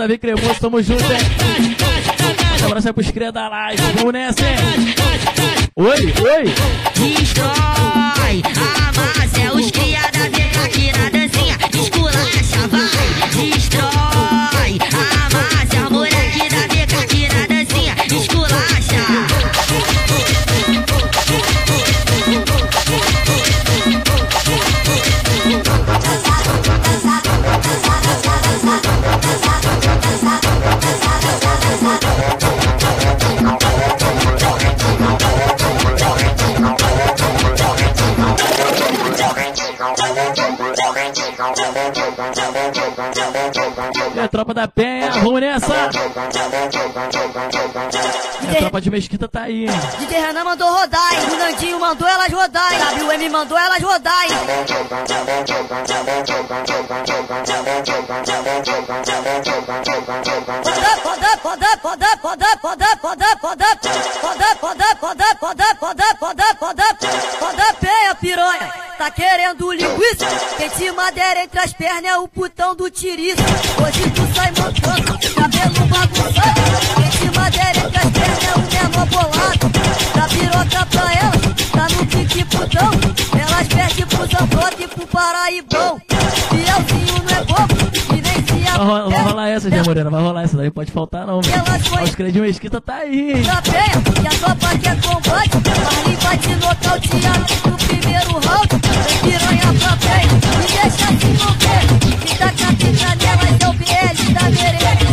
S1: Davi Cremoso, tamo junto, hein? Forte abraço pros cria da live, vamos nessa, hein? Oi, oi!
S25: Destrói, amassa, é os cria da VK aqui na dancinha, esculacha, vai.
S1: É tropa da Penha, vamos nessa! A tropa de mesquita tá aí, hein?
S26: DJ Renan mandou rodar, hein? O Nandinho mandou elas rodar, hein? WM mandou elas rodar, hein? Peia piranha, tá querendo linguiça? Quem te madeira entre as pernas é o putão do tiriça. Hoje tu sai montando, cabelo bagunçado. As pernas é o menor bolado. Dá piroca pra elas, tá no pique putão. Elas perdem pro Zambrota e pro Paraibão. Fielzinho não é bobo, e nem se
S1: Vai vai rolar essa, Zé Morena, vai rolar essa daí, pode faltar não, velho. Os créditos Mesquita tá aí, hein?
S26: da penha, que a tropa quer combate. Marlin vai te nocautear no primeiro round. Piranha pra penha, e deixa assim não ver. Que tá capita nelas é o BL da merenda.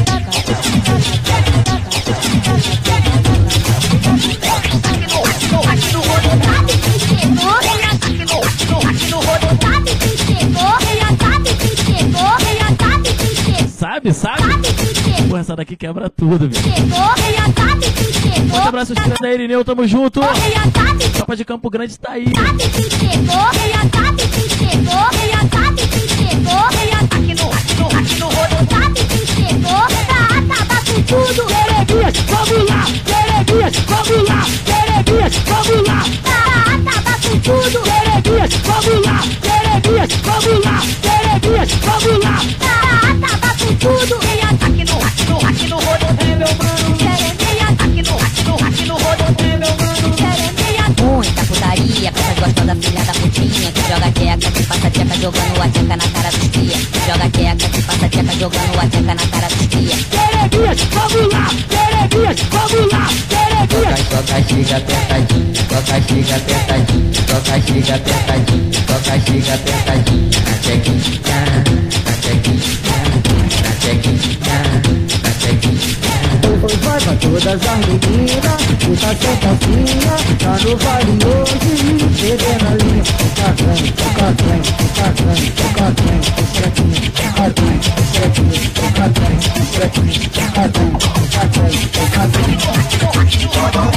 S1: Sabe, sabe? Pô, essa daqui quebra tudo, velho. Forte abraço, caras da Irineu, tamo junto. Tropa de Campo Grande tá aí.
S16: Tudo, Terebias, vamos lá, Terebias, vamos lá, Terebias, vamos lá, acaba com tudo, Terebias, vamos lá, Terebias, vamos lá, Terebias, vamos lá,
S27: gostosas filha da putinha Que joga tcheca, que passa tcheca jogando a tcheca na cara dos cria Joga tcheca, que passa tcheca jogando a tcheca na cara dos cria
S16: Terebias, vamos lá, Terebias, vamos lá, Terebias.
S20: Toca, chega apertadinho, toca, chega apertadinho, toca, chega apertadinho, toca, chega apertadinho, na chequinha, na chequinha, na chequinha, na chequinha.
S28: foi vaga todas as meninas Puta sentacinha, tá no vale hoje
S1: Adrenalina, cacanho, cacanho, cacanho, cacanho Estrequinho, cacanho, estrequinho, cacanho Estrequinho, cacanho, cacanho, cacanho Cacanho, cacanho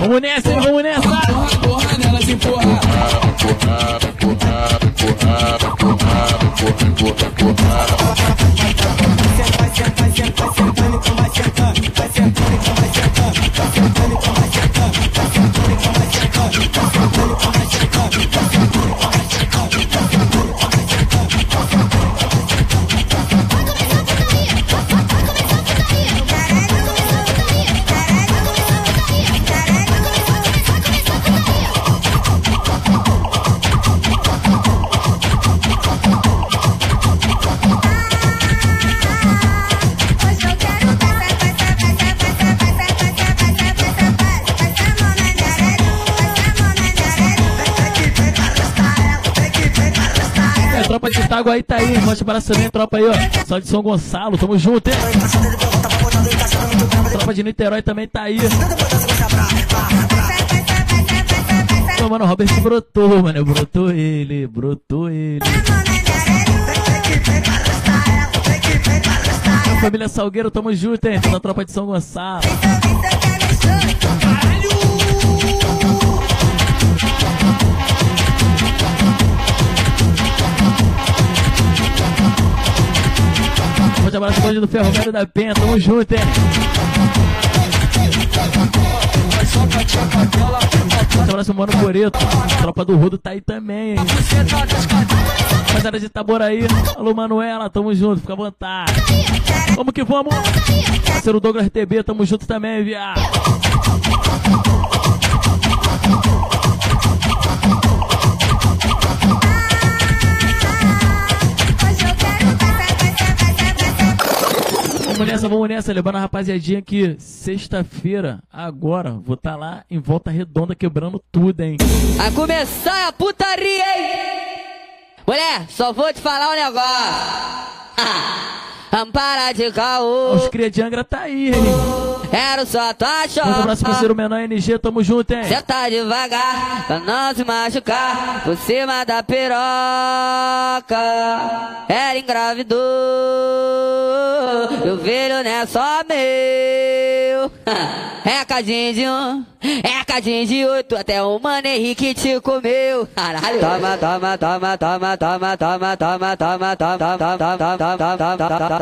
S1: Vamos nessa, hein? Vamos nessa! Porra nelas e porra! Itaguaí tá aí, forte abraço também, tropa aí, ó. Só de São Gonçalo, tamo junto, hein? Tropa de Niterói também tá aí. Ô, mano, o Robert brotou, mano. Brotou ele, brotou ele. Família Salgueiro, tamo junto, hein? Toda a tropa de São Gonçalo. Forte abraço, bonde do Ferroviário da Penha, tamo junto, hein? Forte abraço mano Boreto. Tropa do Rodo tá aí também, hein? Rapaziada de Itaboraí. Alô, Manuela, tamo junto, fica à vontade. Vamos que vamos. Parceiro Douglas TB, tamo junto também, viado. Vamos nessa, vamos nessa, levando a rapaziadinha aqui. Sexta-feira, agora, vou estar lá em volta redonda quebrando tudo, hein?
S13: Vai começar a putaria, hein? Mulher, só vou te falar um negócio. Vamos parar de caô.
S1: Os cria de Angra tá aí, hein?
S13: Quero só tua
S1: Um abraço,
S13: choca.
S1: parceiro menor NG, tamo junto, hein?
S13: Senta devagar, pra não se machucar Por cima da piroca Ela engravidou E o filho não é só meu Recadinho de um, recadinho de outro Até o Mano Henrique te comeu Caralho Toma, toma, toma, toma, toma, toma, toma, toma, toma, toma, toma, toma, toma, toma, toma, toma, toma, toma,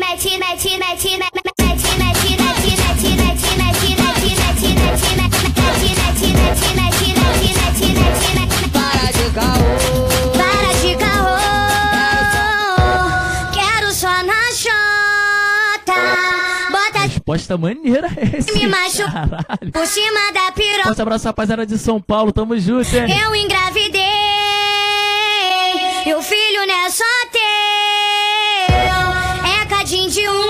S16: Mete, mete, mete, mete, mete, mete, mete, mete, mete, mete, mete, mete, mete, mete, mete, mete, mete, mete, mete, mete.
S13: Para de caô.
S16: Para de caô. Quero só na chota. Bota
S1: Resposta maneira esse.
S16: me machuca
S1: Caralho.
S16: por cima da piroca.
S1: Forte abraço, rapaziada de São Paulo, tamo junto, hein?
S16: Eu engravidei e filho não é só teu. É cadinho de um,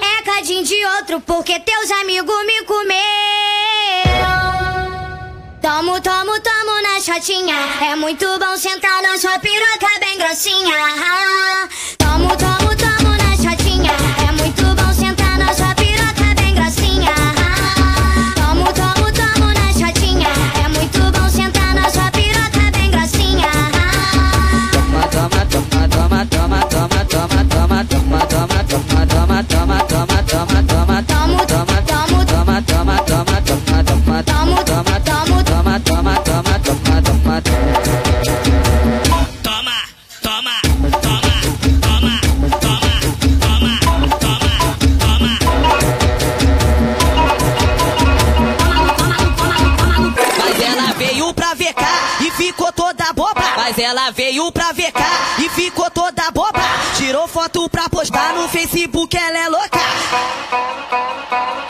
S16: é cadinho de outro, porque teus amigos me comeu. Tomo, tomo, tomo na shotinha. É muito bom sentar na sua piroca bem grossinha. Tomo, tomo, tomo
S8: Mas ela veio pra VK e ficou toda boba. Tirou foto pra postar no Facebook, ela é louca.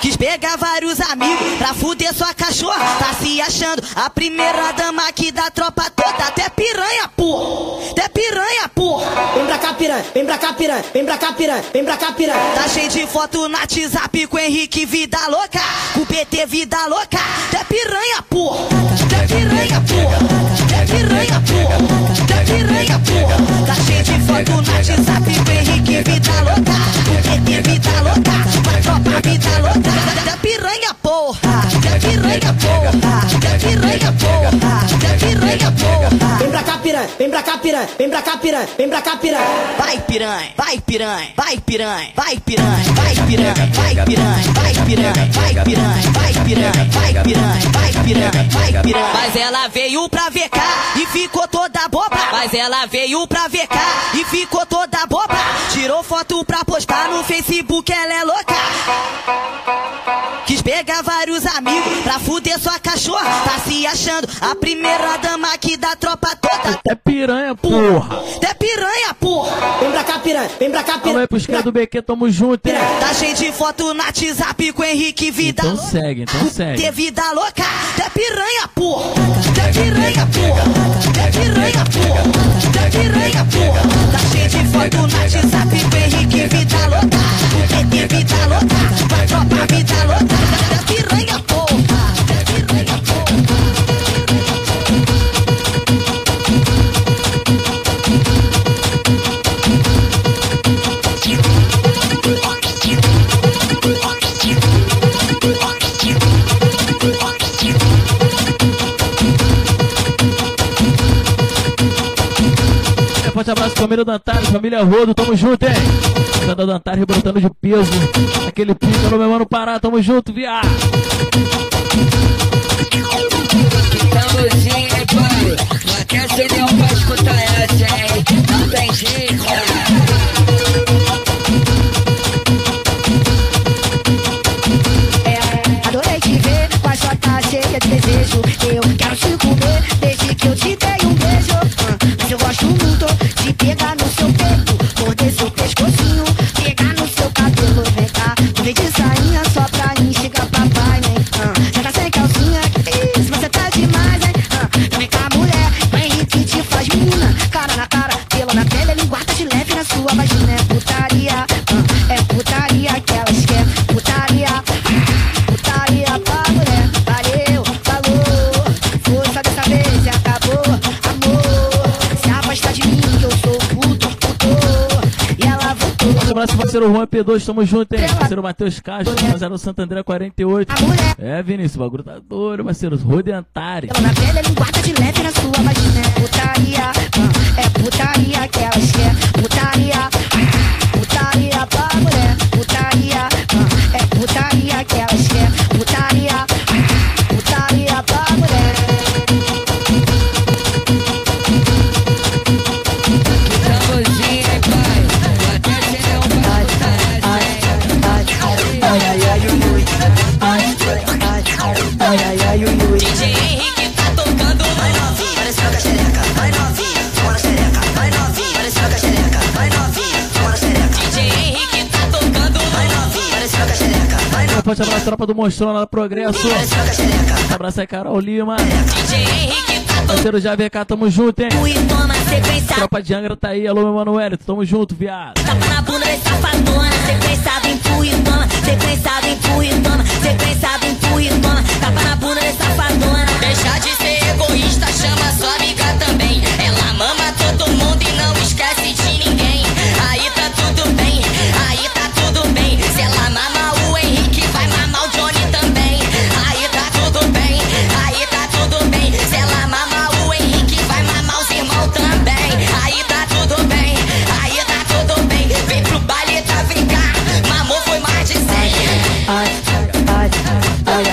S8: Quis pegar vários amigos pra fuder sua cachorra. Tá se achando a primeira dama aqui da tropa toda. Até piranha, porra. Até piranha, porra.
S12: Vem pra cá, piranha, vem pra cá, piranha, vem pra cá, piranha, vem pra cá, piranha.
S8: Tá cheio de foto no WhatsApp com Henrique Vida Louca. Com o PT Vida Louca. Até piranha, porra. Até piranha, porra. Até piranha, porra. Até piranha, porra. Tá cheio de foto no WhatsApp com Henrique Vida Louca. Com o PT Vida Louca. Com a tropa Vida Louca. Até piranha, porra. reggaetón, reggaetón, reggaetón, reggaetón. Piranha,
S12: vem pra cá, piranha, vem pra cá, piranha, vem pra cá, piranha.
S8: Vai piranha, vai piranha, vai piranha, vai piranha, vai piranha, vai piranha, vai piranha, vai piranha, vai piranha, vai piranha, vai piranha, vai piranha. Mas ela veio pra VK e ficou toda boba. Mas ela veio pra VK e ficou toda boba. Tirou foto pra postar no Facebook, ela é louca. Quis pegar vários amigos pra fuder sua cachorra. Tá se achando a primeira dama aqui da tropa toda.
S1: Até piranha, porra.
S8: Até piranha, porra.
S12: Vem pra cá, piranha, vem pra cá, piranha.
S1: aí pros caras do BQ, tamo junto, hein?
S8: Tá cheio de foto no WhatsApp com Henrique Vida
S1: Então segue, então segue.
S8: Ter vida louca, até piranha, porra. Até piranha, porra. Até piranha, porra. Até piranha, porra. Tá cheio de foto WhatsApp com Henrique Vida Louca. O PT Vida Louca. A tropa Vida Louca. Até piranha, porra. Até piranha, porra.
S1: Família Dantário, família Rodo, tamo junto, hein? Casa da Dantário rebrotando de peso. Aquele pica no meu mano Pará, tamo junto, viado.
S13: Pai? Essa, hein? Não tem jeito,
S12: pegar no seu peito, morder seu pescocinho, pegar no seu cabelo. Vem cá, de sainha só pra instigar papai, né? Ah, Já tá sem calcinha, que isso, você tá demais, hein? Ah, Vem cá, mulher, vem Henrique te faz menina, cara na cara, pelo na pele, ele guarda de leve na sua vagina. É putaria, ah, é putaria que elas querem. Putaria
S1: abraço, parceiro Juan P2, tamo junto, hein? Parceiro Matheus Castro, rapaziada do Santo André 48. É, Vinícius, o bagulho tá doido, parceiro. Rodentari.
S12: Pela na pele, ele guarda de leve na sua vagina. É putaria, ah, é putaria que elas querem. Putaria, putaria pra mulher.
S1: Forte abraço, tropa do Monstrão lá do Progresso. Abraço aí, Carol Lima. Parceiro JVK, tamo junto, hein? Tropa de Angra tá aí, alô, meu Hélio, tamo junto, viado.
S8: Tapa na bunda desse safadona Sequenciado, empurra e toma Sequenciado, empurra e toma Sequenciado, empurra e toma Tapa na bunda desse safadona Deixa de ser egoísta, chama sua amiga também Ela mama todo mundo e não esquece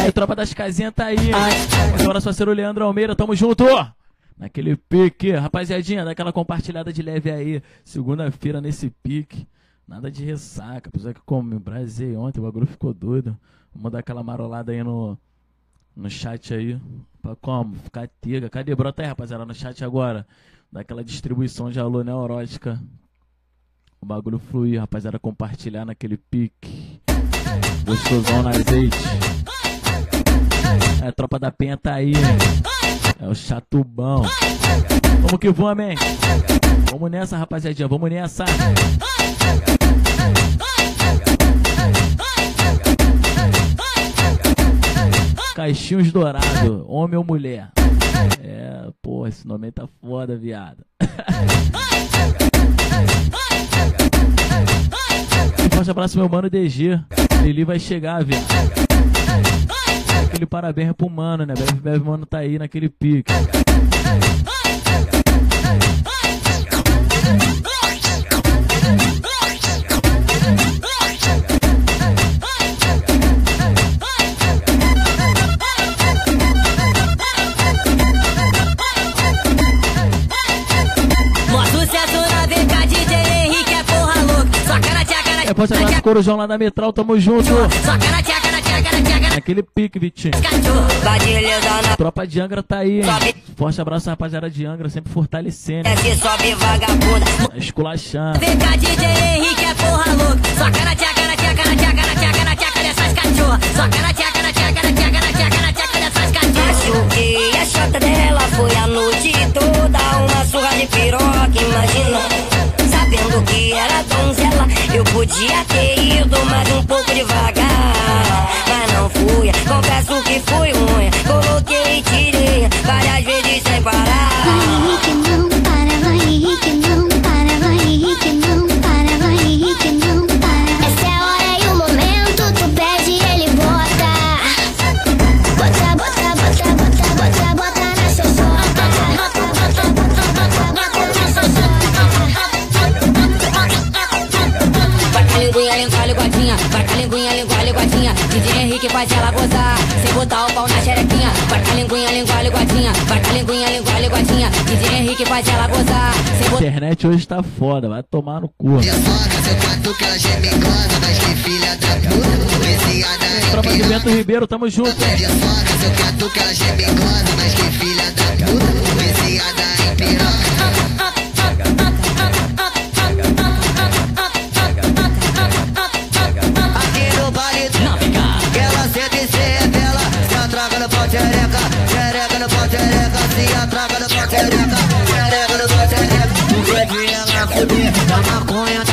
S8: Aí,
S1: tropa das casinhas tá aí. Um abraço, parceiro Leandro Almeida, tamo junto. Naquele pique, rapaziadinha, dá aquela compartilhada de leve aí. Segunda-feira nesse pique. Nada de ressaca. Apesar que como brasei ontem, o bagulho ficou doido. Vamos dar aquela marolada aí no, no chat aí. Pra como? Ficar tega. Cadê? Brota aí, rapaziada, no chat agora. Dá aquela distribuição de alô neurótica. O bagulho fluir, rapaziada, compartilhar naquele pique. Gostosão no azeite. É, a tropa da penha tá aí. É o chatubão. Vamos que vamos, hein? Vamos nessa, rapaziadinha. Vamos nessa. Caixinhos Dourado, homem ou mulher? É, porra, esse nome aí tá foda, viado. Um forte abraço, meu mano DG. Ele vai chegar, viado. Aquele parabéns pro mano, né? Bebe, bebe, mano tá aí naquele pique.
S8: Mó sucesso na VK, DJ Henrique é porra louca Só cara tchaca na
S1: É, forte abraço, Corujão lá da Metral, tamo junto.
S8: Só cara tchaca
S1: Naquele pique, Vitinho. Tropa de Angra tá aí, hein? Forte abraço, rapaziada de Angra, sempre fortalecendo. Esculachando.
S8: VK, DJ Henrique é porra louca Só cara tchaca na tchaca na tchaca na tchaca na tchaca dessas cachorras Só cara tchaca na tchaca na tchaca na tchaca dessas cachorras
S29: Machuquei a chota dela, foi a noite toda uma surra de piroca, imagina. Sabendo que era donzela, eu podia ter ido mais um pouco devagar. Mas não fui, confesso que fui ruim. Coloquei e tirei várias vezes sem parar.
S14: Henrique não
S30: xerequinha. DJ Henrique faz ela gozar, sem botar o pau na xerequinha. Vai com a linguinha, língua, linguadinha. Vai com a linguinha, língua, linguadinha. DJ Henrique faz ela gozar, sem
S1: A
S30: botar.
S1: internet hoje tá foda, vai tomar no cu. Tropa de Bento Ribeiro, tamo junto.
S25: Aqui atraca no pau xereca, xereca no pau xereca Tu quer ver ela fuder, dá maconha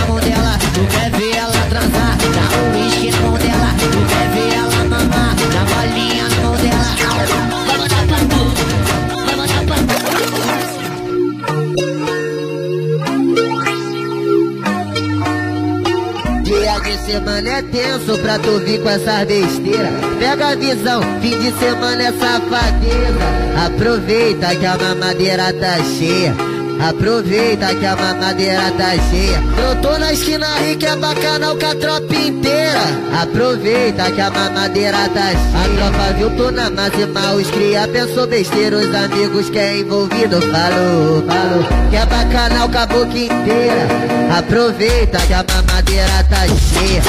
S25: semana é tenso pra tu vir com essas besteiras. Pega a visão, fim de semana é safadeza. Aproveita que a mamadeira tá cheia. Aproveita que a mamadeira tá cheia. Eu tô na esquina rica, é bacanal com a tropa inteira. Aproveita que a mamadeira tá cheia. A tropa viu, tô na máxima. Os cria pensou besteira, os amigos que é envolvido. Falou, falou. Que é bacanal com a boca inteira. Aproveita que a mamadeira tá cheia.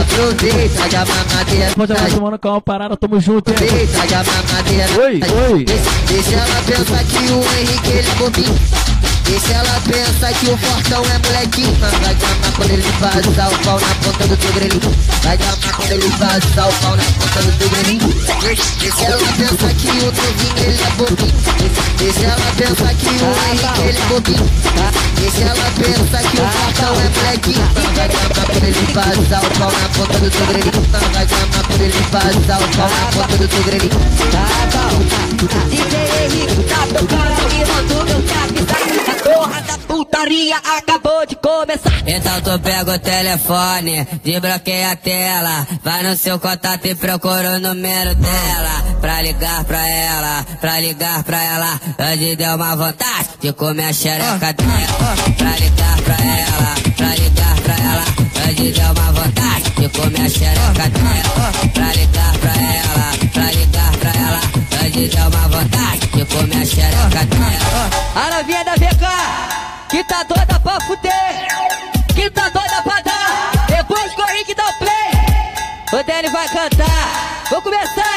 S25: Aproveita que a mamadeira
S1: Pode
S25: tá
S1: estar tomando calma parada, tamo junto, hein?
S25: Aproveita que a mamadeira
S1: Oi, oi.
S25: Deixa, deixa ela pensar que o Henrique ele é bobinho Deixa ela pensar que o Fortão é molequinho vai gamar quando ele passar o pau na ponta do teu grelhinho. Vai gamar quando ele passar o pau na ponta do teu grelhinho. Deixa, deixa ela pensar que o novinho ele é bobinho. Deixa, deixa ela pensar que o Henrique ele é bobinho. Deixa ela pensar que o Fortão é molequinho vai gamar quando ele passar o pau na ponta do teu grelhinho. Vai gamar quando ele passar o pau na ponta do teu grelhinho. Tá bom DJ Henrique tá tocando e mandou meu cap A porra da putaria acabou de começar.
S16: Então tu pega o telefone, desbloqueia a tela, vai no seu contato e procura o número dela. Pra ligar pra ela, pra ligar pra ela, hoje deu uma vontade de comer a xereca dela. Pra ligar pra ela, pra ligar pra ela, hoje deu uma vontade de comer a xereca dela. Pra ligar pra ela, hoje deu uma vontade de comer a dela.
S13: A novinha da VK, que tá doida pra fuder, que tá doida pra dar. Depois que o Henrique dá o play, o Dani vai cantar. Vou começar.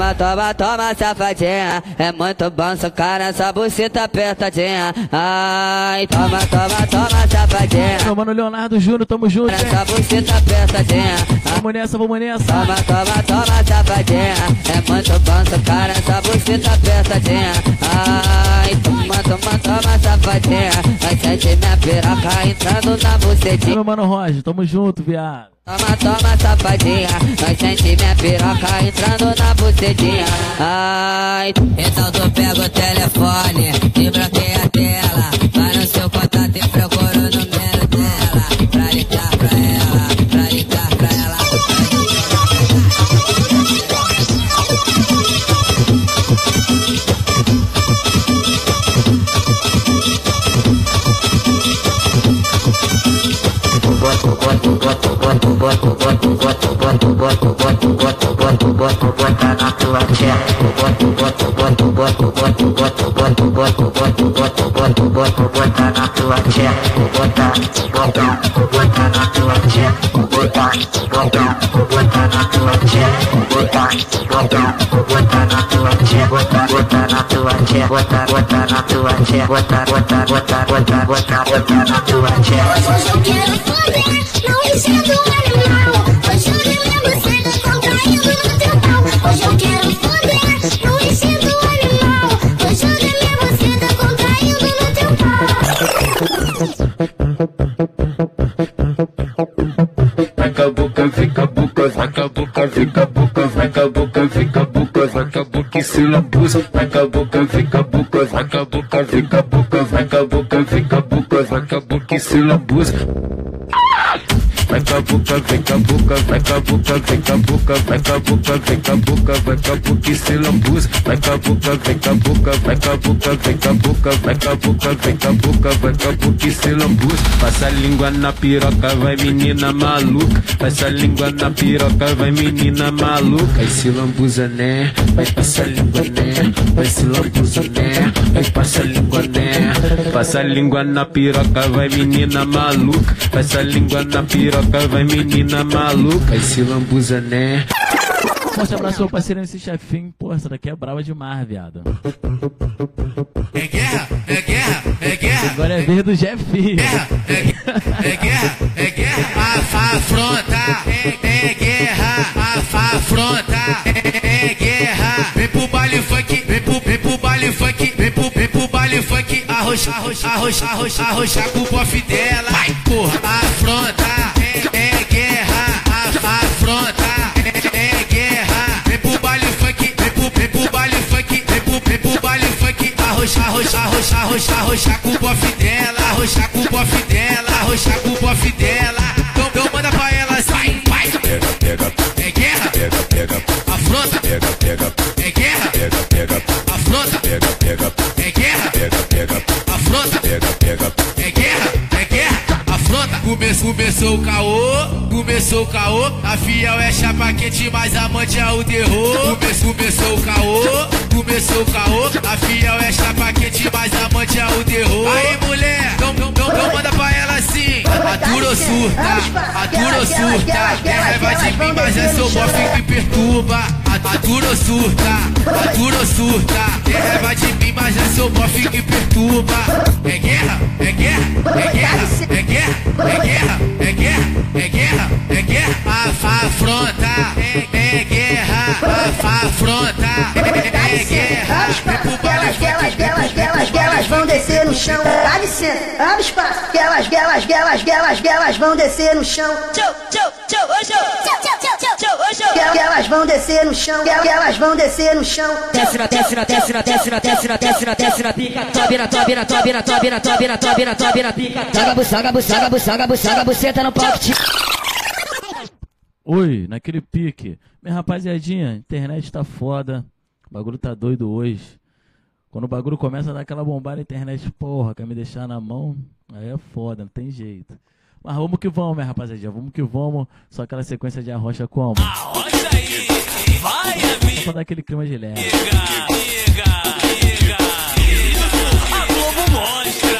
S13: Toma, toma, toma, safadinha. É muito bom socar nessa buceta apertadinha. Ai, toma, toma, toma, safadinha.
S1: Meu mano Leonardo Júnior, tamo junto?
S13: Nessa buceta apertadinha.
S1: Vamos nessa, vamos nessa.
S13: Toma, toma, toma, safadinha. É muito bom socar nessa buceta apertadinha. Ai, toma, toma, toma, safadinha. Vai sentir minha piroca entrando na bucetinha.
S1: Meu mano Roger, tamo junto, viado.
S13: Toma, toma, safadinha. Vai sentir minha piroca entrando na bucetinha. Ai,
S16: Então tu pega o telefone, desbloqueia a tela, vai no seu contato e procura Yeah.
S10: Hoje eu quero foder, não enchendo o animal. Hoje eu quero você contraindo no teu pau. Hoje eu quero foder, não enchendo o animal. Hoje eu quero você contraindo no teu pau.
S9: Vai com a boca, vem com a boca, vai com a boca, vem com a boca, vai com a boca, vem com a boca, vai com a boca e se lambuza. Vai com a boca, vem com a boca, vai com a boca, vem com a boca, vai com a boca, vem com a boca, vai com a boca e se lambuza vai boca vai boca vai boca vai cabuca, vai boca vai cabuca, vai boca e se lambuza, vai cabuca, vai cabuca, vai cabuca, vai cabuca, vai cabuca, vai cabuca, vai cabuca e se lambuza, passa a língua na piroca, vai menina maluca, passa a língua na piroca, vai menina maluca, vai se lambuza né, vai passar a língua né, vai se lambuza né, vai passar a língua né, passa a língua na piroca, vai menina maluca, passa a língua na piroca vai menina maluca, e se lambuza né.
S1: Forte abraço, meu parceiro MC Chefinho. Pô, essa daqui é brava demais, viado.
S31: É guerra, é guerra, é guerra.
S1: Agora é vez do Jefinho.
S31: É guerra, é guerra, afa- afronta. É, é guerra, afa- afronta. É, é guerra. Vem pro baile funk, vem pro, vem pro baile funk, vem pro, vem pro baile funk. Arrocha, arrocha, arrocha, arrocha, arrocha com o bofe dela. Vai, porra, afronta. É, é guerra, afa- afronta. É, é guerra. Vem pro baile funk, vem pro, vem pro baile funk, vem pro, vem pro baile funk. Arrocha, arrocha, arrocha, arrocha, arrocha com o bofe dela. Arrocha com o bofe dela, arrocha com o bofe dela. Então, então manda pra ela assim, vai.
S9: Pega, pega,
S31: É guerra,
S9: pega, pega,
S31: afronta.
S9: pega, pega,
S31: É guerra,
S9: pega, pega,
S31: afronta.
S9: pega, pega,
S31: É guerra, Começou, o caô, começou o caô. A fiel é chapa quente, mas amante é o terror. Começou, começou o caô, começou o caô. A fiel é chapa quente, mas amante é o terror. Aí mulher, então, então, então, então manda pra ela. Atura ou surta, atura ou surta. Tem raiva de mim, mas é seu bofe que perturba. Atura ou surta, atura ou surta. Tem raiva de mim, mas é seu bofe que perturba. É guerra, é guerra, é guerra, é guerra, é guerra, é guerra, é guerra, é guerra. Afronta, é, é guerra, afronta, é, é guerra. Vem pro baile
S32: vão descer no chão. Dá licença, abre espaço. Elas, elas, elas, elas, elas vão descer no chão. Elas vão descer no chão. Elas vão descer no chão.
S13: Desce na, desce na, desce na, desce na, desce na, desce na, desce na pica. Tobe na, tobe na, tobe na, tobe na, tobe na, tobe na, tobe na pica. Joga buçanga, buçanga, buçanga, buçanga, buceta no pocket.
S1: Oi, naquele pique. Minha rapaziadinha, internet tá foda. O bagulho tá doido hoje. Quando o bagulho começa a dar aquela bombada, a internet, porra, quer me deixar na mão? Aí é foda, não tem jeito. Mas vamos que vamos, minha rapaziadinha, vamos que vamos. Só aquela sequência de arrocha como?
S31: Arrocha aí, vai, amigo.
S1: Só dar aquele clima de leve.
S31: A Globo mostra,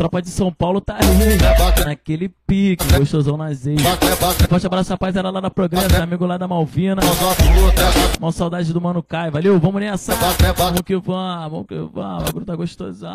S1: tropa de São Paulo tá ali, naquele pique, gostosão na azeite. Forte abraço, rapaziada, lá na Progresso, amigo lá da Malvina. Mal saudade do Mano Caio, valeu, vamos nessa. Vamos que vamos, vamos que vamos, o bagulho tá gostosão.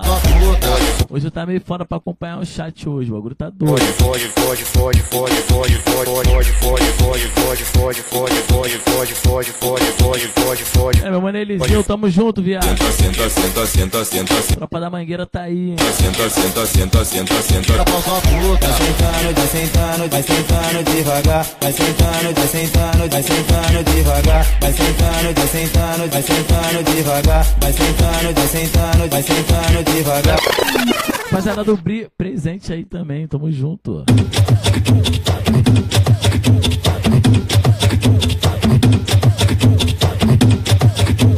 S1: Hoje tá meio foda pra acompanhar o chat hoje, o bagulho tá doido.
S9: Fode, fode, fode, fode, fode, fode, fode, fode, fode, fode, fode, fode, fode, fode, fode, fode, fode, fode, fode.
S1: É, meu mano Eliseu, tamo junto, viado.
S9: Senta, senta, senta, senta, senta,
S1: Tropa da Mangueira tá aí, hein.
S9: senta, senta, senta,
S33: senta, senta, senta. Vai sentando, vai sentando, vai sentando devagar. Vai sentando, vai sentando, vai sentando devagar. Vai sentando, vai sentando, vai sentando devagar. Vai sentando, vai sentando, vai sentando devagar.
S1: Rapaziada do Bri, presente aí também, tamo junto.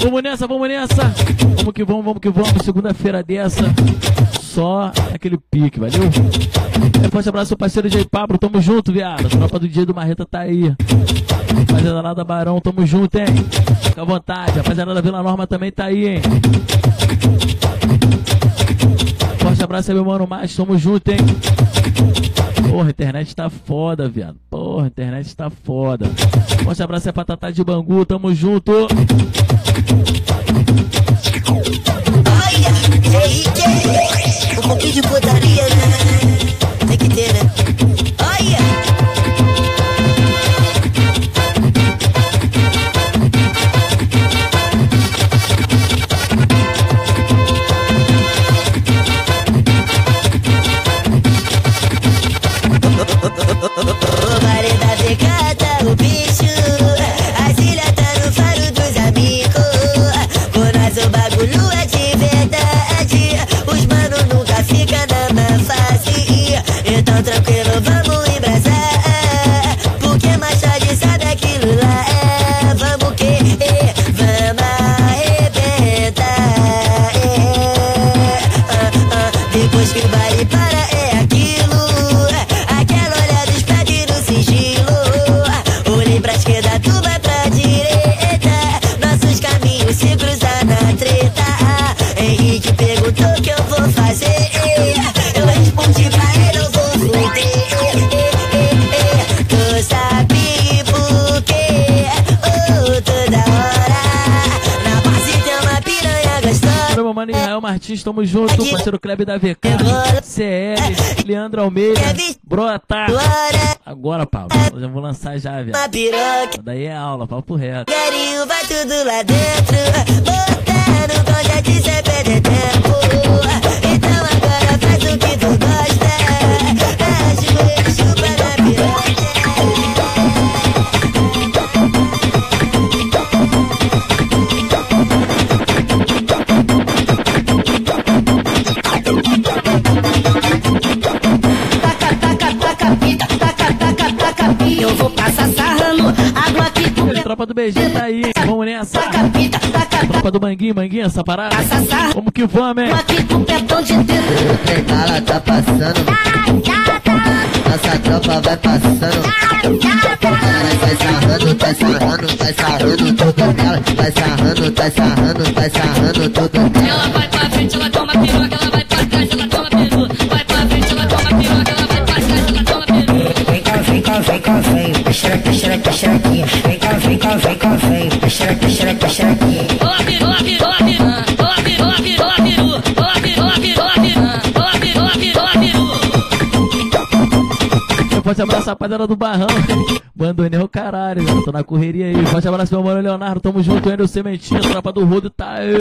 S1: Vamos nessa, vamos nessa. Vamos que vamos, vamos que vamos. Segunda-feira dessa, só aquele pique, valeu? É, forte abraço, seu parceiro J Pablo, tamo junto, viado. A tropa do dia do Marreta tá aí. Rapaziada lá da Barão, tamo junto, hein? Fica à vontade. Rapaziada da Vila Norma também tá aí, hein? Forte abraço aí, meu mano Macho, tamo junto, hein? Porra, a internet tá foda, viado. Porra, a internet tá foda. Forte abraço aí pra Tatá de Bangu, tamo junto.
S25: Oiga, creí que como que yo podría de que
S1: tiene Tamo junto. Parceiro Kleber da VK, CL, Leandro Almeida, Brota. Agora, Paulo, eu já vou lançar já,
S25: piroca.
S1: Daí é aula, papo reto.
S25: Carinho vai tudo lá dentro. Botando com gente sem perder tempo. Então agora faz o que tu gosta. Ajoelha, chupa na piroca
S1: Tropa do beijinho tá aí, vamos nessa. Tropa do manguinho, manguinho, essa parada. Vamos que vamos, hein?
S25: Bala tá passando Nossa tropa vai passando Ela vai sarrando, vai sarrando, vai sarrando tudo dela Vai sarrando, vai sarrando, vai sarrando tudo dela
S34: Ela vai pra frente, ela toma piroca, ela vai pra trás, ela toma peru. Vai pra frente, ela toma piroca, ela vai pra trás, ela toma peru.
S28: Vem cá, vem cá, vem cá, vem. Xereca, xerequinha. Vem cá, vem cá, vem, vem, vem, xereque, vem xereque.
S34: Ó a vem. ó a piru, ó piru, ó piru, ó piru, ó piru, a piru, ó piru, piru,
S1: abraço a rapaziada do Barrão, Bandonei o caralho, mano. tô na correria aí. Forte abraço meu mano Leonardo, tamo junto, Ender Sementinha, tropa do Rodo, tá aí.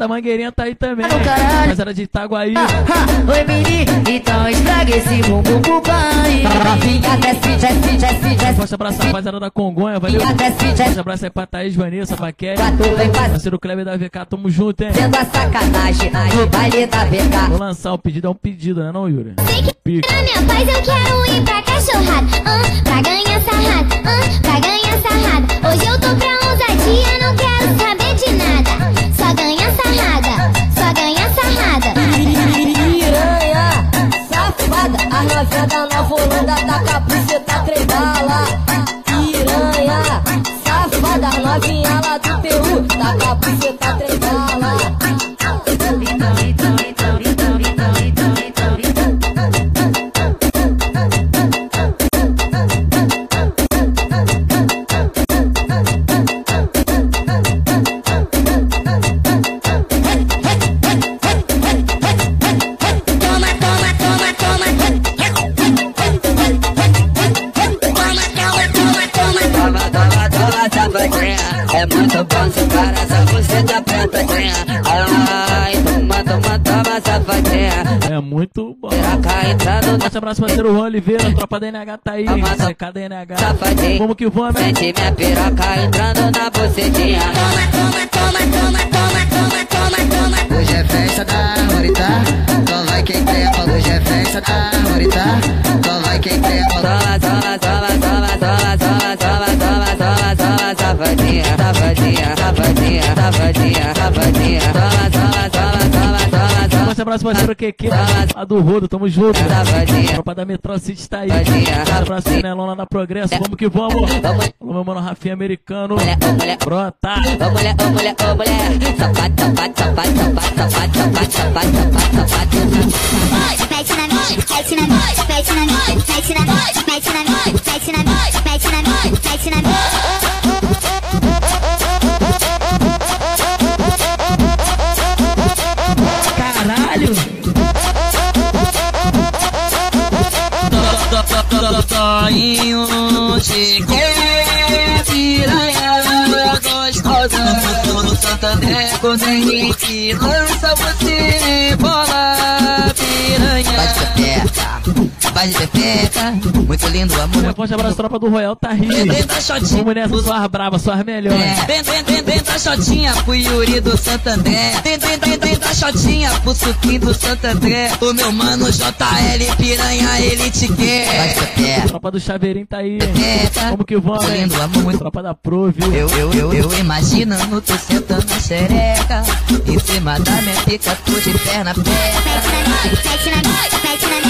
S1: Da Mangueirinha tá aí também.
S26: caralho.
S1: Rapaziada de Itaguaí.
S26: Oi, menino, então estraga esse bumbum pro pai. Fica, desce, desce, desce, desce.
S1: Forte abraço, rapaziada da Congonha, valeu. Forte abraço aí pra Thaís, Vanessa, pra Kelly. Parceiro Kleber da VK, tamo junto, hein?
S25: Sendo a sacanagem no baile da VK
S1: Vou lançar o pedido, é um pedido, né não, Yuri?
S25: Sei que
S1: pica.
S10: Na minha paz eu quero ir pra cachorrada, ah, pra ganhar sarrada, ah, pra ganhar sarrada. Hoje eu tô pra ousadia, não quero saber de nada só ganha sarrada, só ganha sarrada.
S35: Piranha, safada, a novinha da nova Holanda tá capuceta trembala. Piranha, safada, a novinha lá do Peru tá
S13: capuceta trembala. é muito bom, seu cara, essa buceta pra piranha. Ah,
S1: é muito bom. Forte abraço, parceiro Juan Oliveira, tropa da NH tá aí. CK da NH. Vamos que vamos, né?
S13: Sente minha piroca entrando na bucetinha
S10: Toma, toma, toma, toma, toma, toma, toma, toma.
S25: Hoje é festa da árvore, tá? Só vai quem trepa. Hoje é festa da árvore, tá? Só vai quem trepa.
S13: Toma, toma, toma, toma, toma, toma, toma, toma, toma, toma, safadinha, safadinha, safadinha, safadinha, safadinha Toma, toma, toma, toma, toma, toma
S1: Forte abraço, parceiro QQ, a do Rodo, tamo junto. Tropa da Metro City tá aí. Forte abraço, Nelon lá na Progresso, vamos que vamos. Alô, meu mano Rafinha Americano. Brota.
S13: Ô mulher, ô mulher, ô mulher Sapato, sapato, sapato, sapato, sapato, sapato, sapato, sapato, sapato
S10: Mete na mete na mete na mete na mete na mete na mete na mete na minha.
S13: Toinho te quer piranha gostosa. No Santander com Henrique lança você bola de Muito lindo o amor
S1: Forte abraço, tropa do Royal tá rindo. Vamos nessa, suas bravas, suas melhores.
S13: Vem, vem, vem, vem da shotinha pro Yuri do Santander. Vem, vem, vem, vem da shotinha pro Suquinho do Santander. O meu mano JL Piranha, ele te quer.
S1: Tropa do Chaveirinho tá aí. Como que vamos?
S13: Lindo, amo muito.
S1: Tropa da Pro, viu?
S13: Eu, eu, eu, eu imaginando tu sentando na xereca. Em cima da minha pica, tu de perna aberta.
S10: Mete na minha, mete na minha, mete na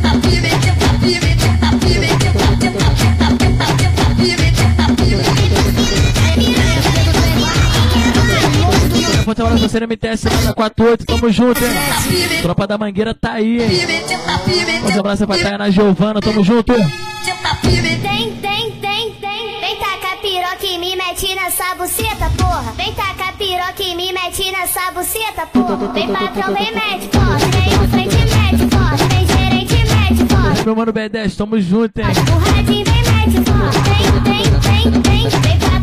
S1: Forte abraço, você MTS lá na 48, tamo junto, hein? Tropa da Mangueira tá aí, hein? Forte abraço pra Tayana Giovana, tamo junto.
S10: Tem, tem, tem, tem. Vem tacar piroca e me mete nessa buceta, porra. Vem tacar piroca e me mete nessa buceta, porra. Vem patrão, vem mete forte. Vem o frente, mete forte. Vem gerente, mete forte.
S1: Meu mano B10, tamo junto, hein?
S10: O radinho vem mete forte. Vem, vem, vem, vem. Vem patrão,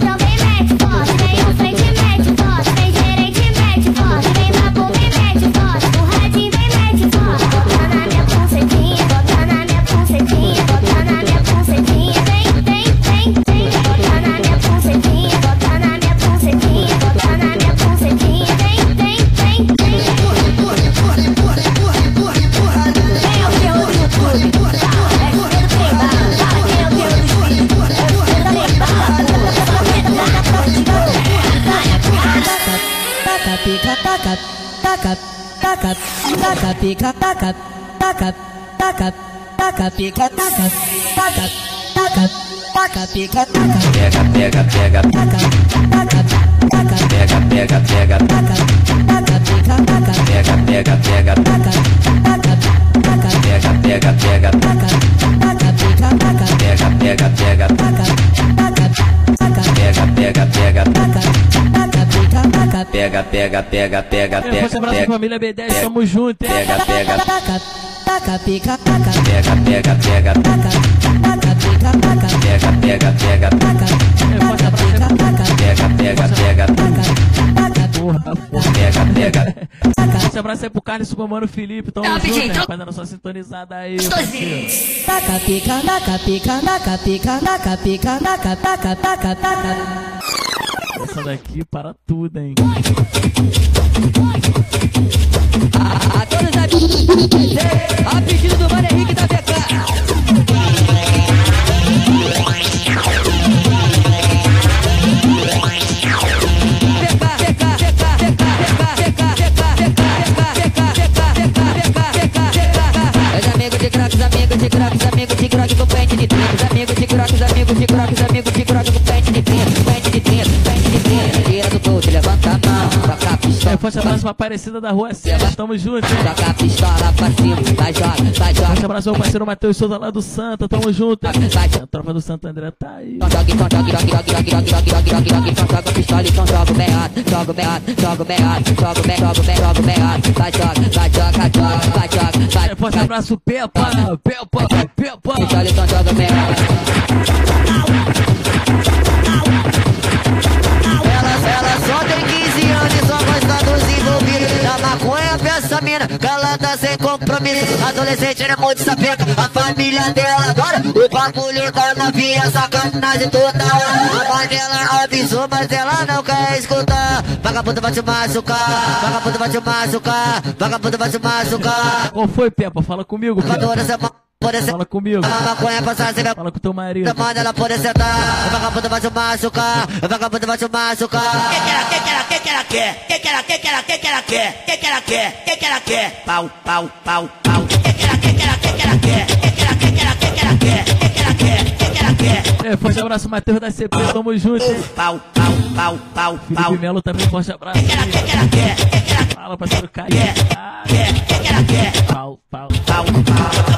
S35: takat takat pika takat takat takat takat pika takat takat takat takat pika takat
S13: pega pega pega
S35: takat takat takat
S13: pega pega pega
S35: takat takat pika takat
S13: pega pega pega
S35: takat takat takat
S13: pega pega pega
S35: takat takat pika takat
S13: pega pega pega
S35: takat takat takat
S13: pega pega, pega, pega, pega, pega,
S1: abraço,
S13: pega,
S1: família B10, tamo junto, hein?
S13: pega, pega,
S35: Taca, taca pica, taca,
S13: pega, pega, pega,
S35: taca, taca pica, taca,
S13: pega, pega, pega,
S35: taca,
S1: Forte abraço,
S35: taca,
S13: pega, pega, pega,
S35: taca, taca
S1: Porra, porra. Pega, pega. Forte abraço aí pro Carlos Supermano Felipe. Tamo
S26: Tá,
S1: junto,
S26: pedindo.
S1: né, rapaziada? Só sintonizada aí. parceiro.
S26: Taca pica, taca pica, taca pica, taca pica, taca, taca, taca, taca
S1: essa daqui para tudo, hein?
S13: A, a todos a, a pedido do Mário Henrique da BK. amigo de croque com pente de trinta, amigo de croque, amigo de croque, amigo de croque com pente de trinta.
S1: É, forte abraço pra Aparecida da Rua 7. Tamo junto, hein?
S13: Toca a pistola pra cima, vai joga, vai joga.
S1: Forte abraço ao parceiro Matheus Souza lá do Santa. Tamo junto. hein? A tropa do Santo André tá aí.
S13: Então joga, então joga, joga, joga, joga, joga, joga, joga, joga, joga, então joga a pistola, então joga o berrado, joga o berrado, joga o berrado, joga o berrado, joga o berrado, joga o berrado, vai joga, vai joga, joga, vai joga, vai.
S1: É, forte abraço, Pepa, Pepa, Pepa.
S13: Pistola, então joga o berrado.
S4: Tá sem compromisso Adolescente é muito sapeca, a família dela adora O bagulho da novinha, sacanagem toda hora A mãe dela avisou, mas ela não quer escutar Vagabundo vai te machucar, vagabundo vai te machucar Vagabundo vai te machucar
S1: Qual foi, Pepa? Fala comigo, Pepa. Fala comigo.
S4: A maconha passar, você vai
S1: Fala com teu marido.
S4: Manda ela poder sentar, o vagabundo vai te machucar, o vagabundo vai te machucar.
S2: Que que ela, que que ela, que que ela quer? Que que ela, que que ela, que que ela quer? Que que ela quer? Que que ela quer? Pau, pau, pau, pau. Que que ela, que que ela, que que ela quer? Que que ela, que que ela, que que ela quer? Que que ela quer? Que que ela quer?
S1: É, forte abraço, Matheus da CP. Tamo junto?
S2: Pau, pau, pau, pau, pau.
S1: Felipe Melo também, forte abraço. Fala, parceiro Caio.
S2: Que que ela quer?
S1: Pau, pau.
S2: Pau, pau.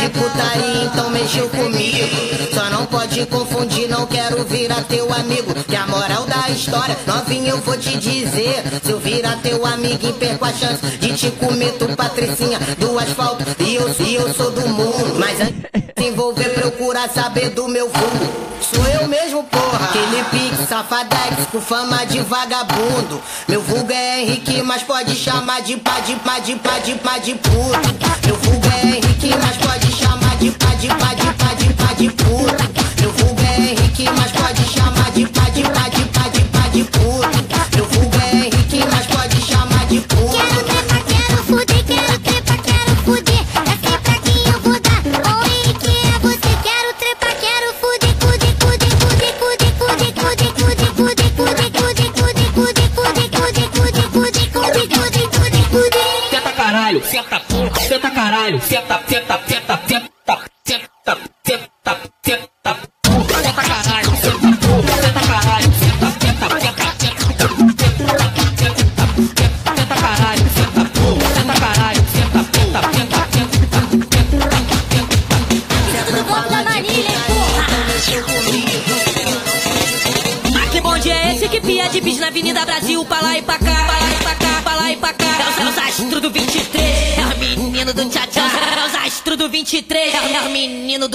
S36: então mexeu comigo. Só não pode confundir, não quero virar teu amigo. Que a moral da história, novinho, eu vou te dizer. Se eu virar teu amigo e perco a chance de te comer, tu patricinha do asfalto. E eu, e eu sou do mundo. Mas antes de envolver, procura saber do meu vulgo. Sou eu mesmo, porra. Aquele pique, safadex, com fama de vagabundo. Meu vulgo é Henrique, mas pode chamar de pá, de pá, de pá, de pá, de puto. Meu vulgo é Henrique, mas pode chamar pode, pode,
S13: pode, pode.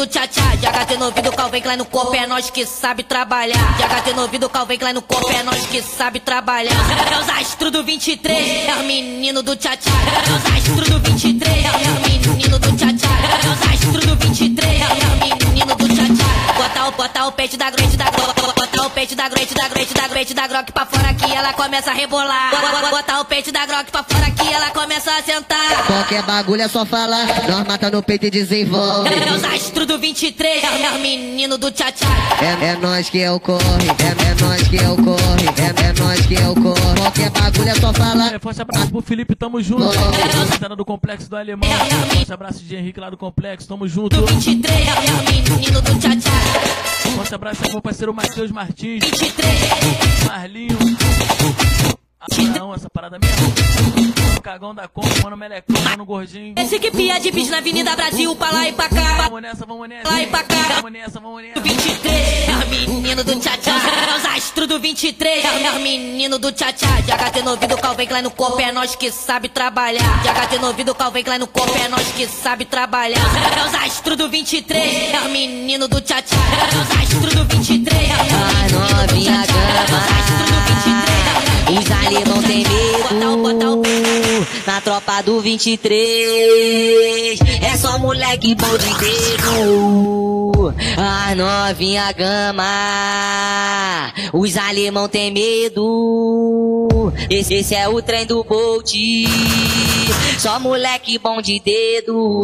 S13: Do tchá-tchá. De HT no ouvido, Calvin Klein no corpo, é nós que sabe trabalhar. De HT no ouvido, Calvin Klein no corpo, é nós que sabe trabalhar. É os astros do 23, é os menino do tchá-tchá. É os astros do 23, é os menino do tchá-tchá. É os astros do 23, é os menino do tchá-tchá. Botar o, botar o peito da grande da grande, botar o peito da grande da grande da grande da grok pra fora que ela começa a rebolar. Botar o peito da grok pra fora que ela começa a sentar.
S4: Qualquer bagulho é só falar, nós mata no peito e desenvolve.
S13: É os astros do 23, é os menino do tchá-tchá.
S4: É, é nós que é o corre, é, é nós que é o corre, é, é nós que é o corre. Qualquer bagulho é só falar.
S1: É, forte abraço pro Felipe, tamo junto. Cena do Complexo do Alemão. Forte abraço de Henrique lá do Complexo, tamo junto.
S13: Do 23, é os menino do tchá-tchá.
S1: Forte abraço pro parceiro Matheus Martins.
S13: 23.
S1: Marlinho. Ah, não, essa parada mesmo. O cagão da conta, mano, melecão, mano, gordinho.
S37: Esse que pia de bis na Avenida Brasil, pra lá e pra cá.
S1: Vamos nessa, vamos nessa.
S37: Lá e pra cá.
S1: Vamos nessa, vamos nessa.
S37: 23, é o menino do tchá-tchá. É os astros do 23, é o menino do tchá-tchá. De HT no ouvido, Calvin Klein no corpo, é nós que sabe trabalhar. De HT no ouvido, Calvin Klein no corpo, é nós que sabe trabalhar. É os astros do 23, é o menino do tchá-tchá. É os astros do 23,
S25: Ai, novinha gama Os alemão tem medo. Na tropa do 23 É só moleque bom de dedo. Ai, novinha gama. Os alemão tem medo. Esse, esse é o trem do Bolt. Só moleque bom de dedo.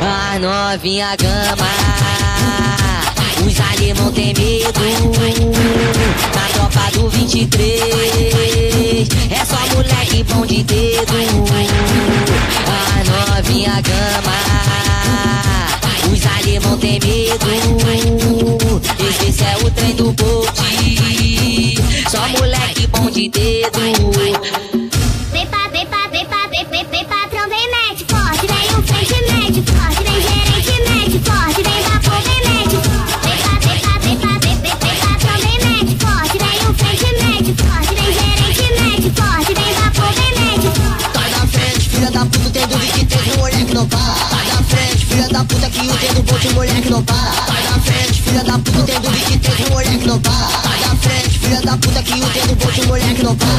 S25: Ai, novinha gama os alemão tem medo. Na tropa do 23 É só moleque bom de dedo. A novinha gama Os alemão tem medo. Esse, é o trem do Bolt. Só moleque bom de dedo
S36: que mulher que não para. Sai da frente, filha da puta, tem dúvida que tem mulher que não para. Sai da frente, filha da puta, que o dedo
S25: bom de mulher que
S1: não para.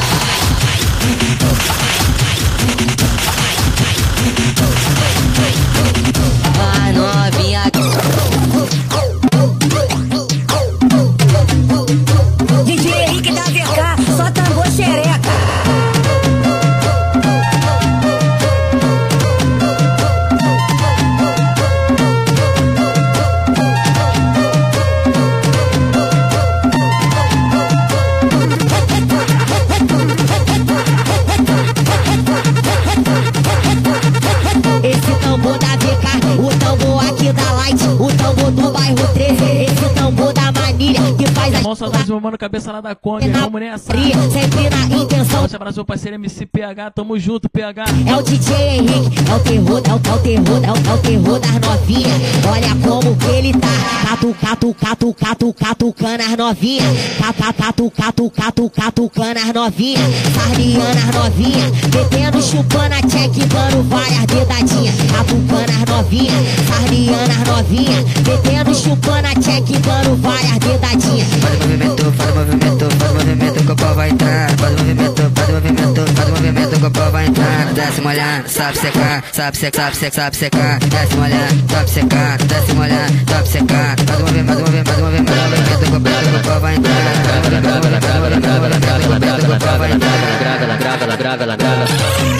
S1: Mano, cabeça lá da Kombi. Vamos nessa.
S25: sempre na.
S1: Forte abraço, meu parceiro MC PH. Tamo junto, PH.
S25: É o DJ Henrique, é o terror, é o, é o terror, é o, é o terror das novinhas. Olha como que ele tá. Catu, catu, catu, catu, catucando as novinhas. Catu, catu, catu, catu, catucando as novinhas. Sardiana as novinhas. Metendo, chupando a check, dando várias dedadinhas. Catucando as novinhas. Sardiana as novinhas. Metendo, chupando a check, dando várias dedadinhas.
S13: Faz o movimento, faz o movimento, faz o movimento que o pau vai entrar. Faz o movimento, faz movimento, faz movimento o pau vai entrar. Desce molhando, sabe secar, sabe secar, sabe secar, sabe secar. Desce molhando, sabe secar, desce molhando, sabe secar. Faz movimento, faz movimento, faz movimento, faz movimento que o pau- que o pau vai entrar. Faz movimento, faz movimento, faz movimento, que o pau vai entrar. Grava, grava, grava, ela grava.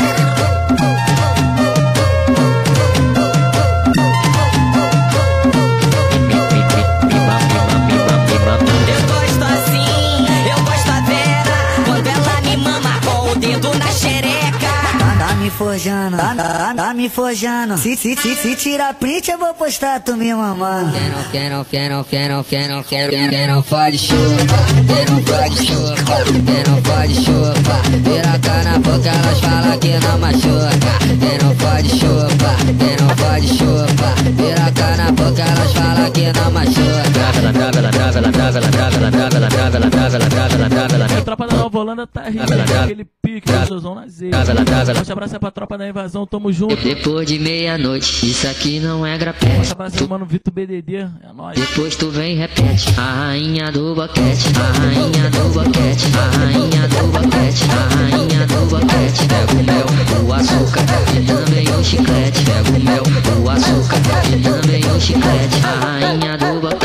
S28: Forjando, tá, tá, tá me forjando. Se, se, se, se tirar print, eu vou postar tu me mamando.
S13: Quem não, quem não, quem não, quem não, quem não, quem não, quem não pode chupar, quem não pode chupar, quem não pode chupar, piroca na boca elas falam que não machuca, quem não pode chupar, quem não pode chupar, piroca na boca elas falam que não machuca. Grava, ela grava, ela grava, ela grava, ela grava, ela grava, ela grava, ela grava, ela grava, ela grava, ela
S1: A
S13: grava.
S1: tropa da Nova Holanda tá rindo
S13: Grava, grava.
S1: aquele pique,
S13: Grava.
S1: Josão na
S13: Grava, grava, grava.
S1: Forte abraço é pra tropa da invasão, tamo junto.
S13: Depois de meia-noite, isso aqui não é grapete.
S1: Forte abraço pro mano Vitor BDD, é nóis.
S13: Depois tu vem e repete A rainha do boquete A rainha do boquete A rainha do boquete A rainha do boquete Pega o mel, o açúcar E também o chiclete Pega o mel, o açúcar E também o chiclete A rainha do boquete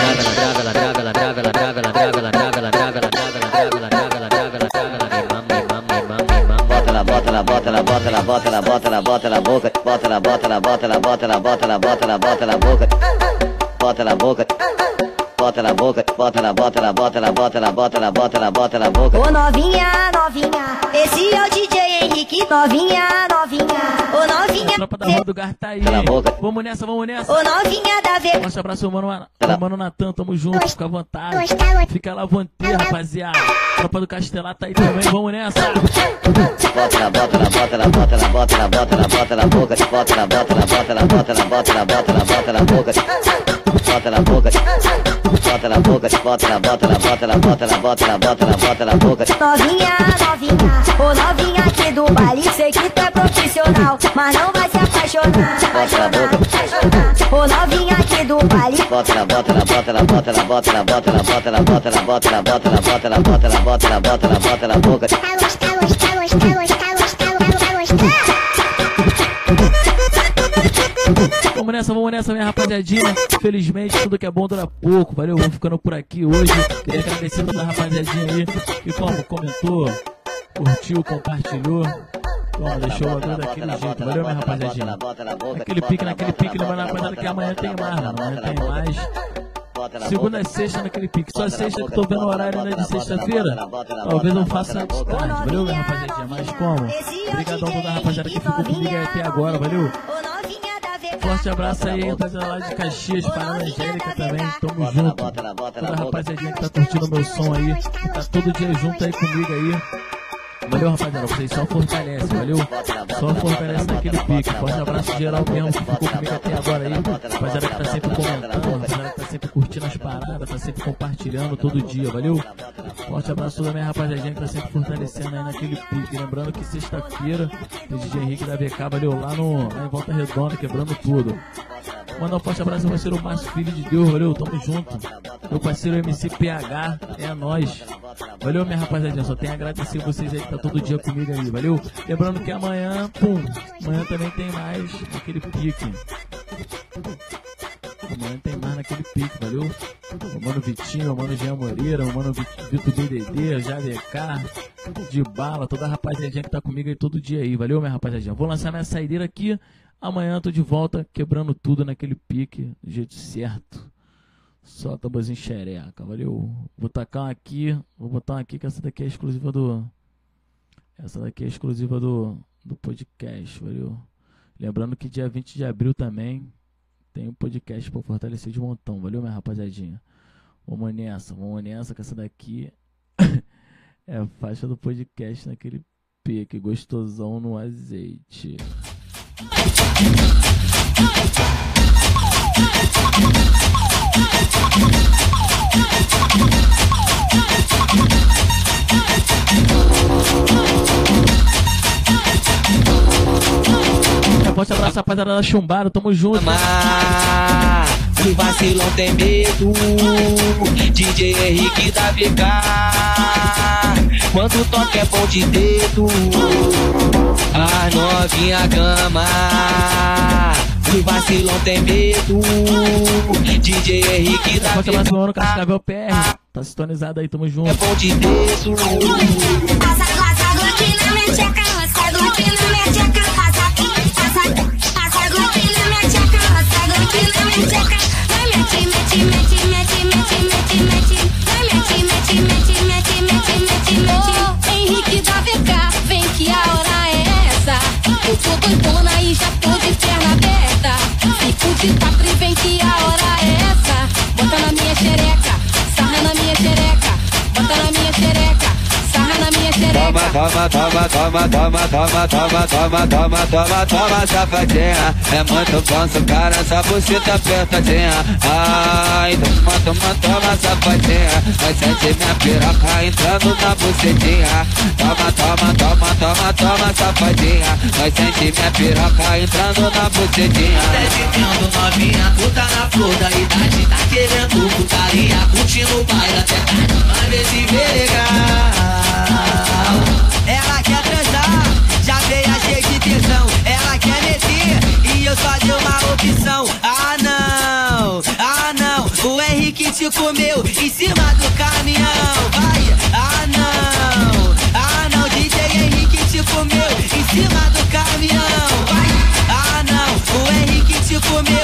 S38: bota na bota na bota na bota na boca, bota na bota na bota na bota na bota na bota na bota na boca, bota na boca. Bota ela, boca. Bota ela, bota ela, bota ela, bota ela, bota ela, bota ela, bota ela, boca.
S16: Ô novinha, novinha, esse é o DJ Henrique novinha, novinha. Ô novinha,
S1: Tropa da Rua do Gar tá aí. Vamos nessa, vamos nessa.
S16: ô novinha da V.
S1: Forte abraço, mano, mano Natan, tamo junto, fica à vontade. Fica lá à vontade, rapaziada. Tropa do Castelar tá aí também, vamos nessa.
S20: Bota na bota na bota na bota na bota na bota na bota na boca, bota na bota na bota na bota na bota na bota na bota na boca, bota na boca, bota na boca, bota na bota na bota na bota na bota na bota na bota na boca.
S16: Novinha, novinha, ô novinha aqui do baile, sei que tu é profissional, mas não vai se apaixonar, apaixonar, apaixonar. Ô novinha aqui do baile,
S20: Bota na bota na bota na bota na bota na bota na bota na bota na bota na bota na bota na bota na bota na bota na bota na boca.
S1: Vamos nessa, vamos nessa, minha rapaziadinha. Felizmente, tudo que é bom dura pouco, valeu? Vamos ficando por aqui hoje. Queria agradecer toda a rapaziadinha aí que como comentou, curtiu, compartilhou. Toma, deixou o bagulho daquele jeito. Valeu, minha rapaziadinha. Naquele pique, naquele pique, lembrando rapaziada que amanhã tem mais, mano. Amanhã tem mais. Segunda e sexta naquele pique. Só sexta que tô vendo o horário né, de sexta-feira. Talvez eu faça antes tarde. Valeu, minha rapaziadinha. Mas como? Obrigadão toda a rapaziada que ficou comigo até agora. Valeu. Forte abraço aí, rapaziada lá de Caxias, Parada Angélica também, tamo junto. Toda a rapaziadinha que tá curtindo meu som aí, que tá todo dia junto aí comigo aí. Valeu, rapaziada, vocês só fortalecem, valeu? Só fortalece naquele pique. Forte abraço geral mesmo que ficou comigo até agora aí. Rapaziada que tá sempre comentando, rapaziada que tá sempre curtindo as paradas, tá sempre compartilhando todo dia, valeu? Forte abraço toda a minha rapaziadinha que tá sempre fortalecendo aí naquele pique. Lembrando que sexta-feira tem DJ Henrique da VK, valeu? Lá, no, lá em Volta Redonda, quebrando tudo. Mandar um forte abraço ao parceiro Márcio Filho de Deus, valeu? Tamo junto. Meu parceiro MC PH, é nóis. Valeu, minha rapaziadinha. Só tenho a agradecer vocês aí tá todo dia comigo aí, valeu? Lembrando que amanhã, pum, amanhã também tem mais aquele pique. Amanhã tem mais naquele pique, valeu? O mano Vitinho, o mano Jean Moreira, o mano Vit- Vitor BDD, JDK, de bala, toda a rapaziadinha que tá comigo aí todo dia aí, valeu, minha rapaziadinha? Vou lançar minha saideira aqui. Amanhã tô de volta, quebrando tudo naquele pique, do jeito certo. Só tamborzinho xereca, valeu? Vou tacar aqui, vou botar aqui que essa daqui é exclusiva do. Essa daqui é exclusiva do, do podcast, valeu? Lembrando que dia 20 de abril também tem um podcast pra fortalecer de montão, valeu, minha rapaziadinha? Vamos nessa, vamos nessa, que essa daqui é a faixa do podcast naquele pique, gostosão no azeite. Forte abraço, rapaziada da Chumbara, tamo junto.
S7: O vacilão tem medo DJ Henrique da VK Quando toca é bom de dedo As novinha gama O vacilão tem medo DJ Henrique da
S1: mano Cascavel PR. Tá sintonizado aí, tamo junto. É
S7: bom de dedo
S16: passa, passa Glock na minha tcheca, passa Glock na minha tcheca, passa, passa, passa Glock na minha tcheca, passa Glock na minha tcheca. Vai mete, mete, mete, mete, mete, mete, mete. Vai mete, mete, mete, mete, mete, mete, mete.
S6: Henrique da VK, vem que a hora é essa. Eu tô doidona e já tô de perna aberta. Fico de quatro e vem que a hora é essa. Bota na minha xereca, sarra na minha xereca. Bota na minha minha xereca.
S7: Toma, toma, toma, toma, toma, toma, toma, toma, toma, toma, safadinha. É muito bom seu cara, essa buceta apertadinha. Ai, toma, toma, toma, safadinha. Vai sentir minha piroca entrando na bucetinha. Toma, toma, toma, toma, toma, safadinha. Vai sentir minha piroca entrando na bucetinha. Tá dizendo novinha, tu tá na flor da idade. Tá querendo putaria, curtindo o baile até tarde. Vai ver se legal.
S8: Ela quer transar, já veio a cheia de tesão. Ela quer meter e eu só dei uma opção. Ah não, ah não, o Henrique te comeu em cima do caminhão. Vai, ah não, ah não, DJ Henrique te comeu em cima do caminhão. Vai, ah não, o Henrique te comeu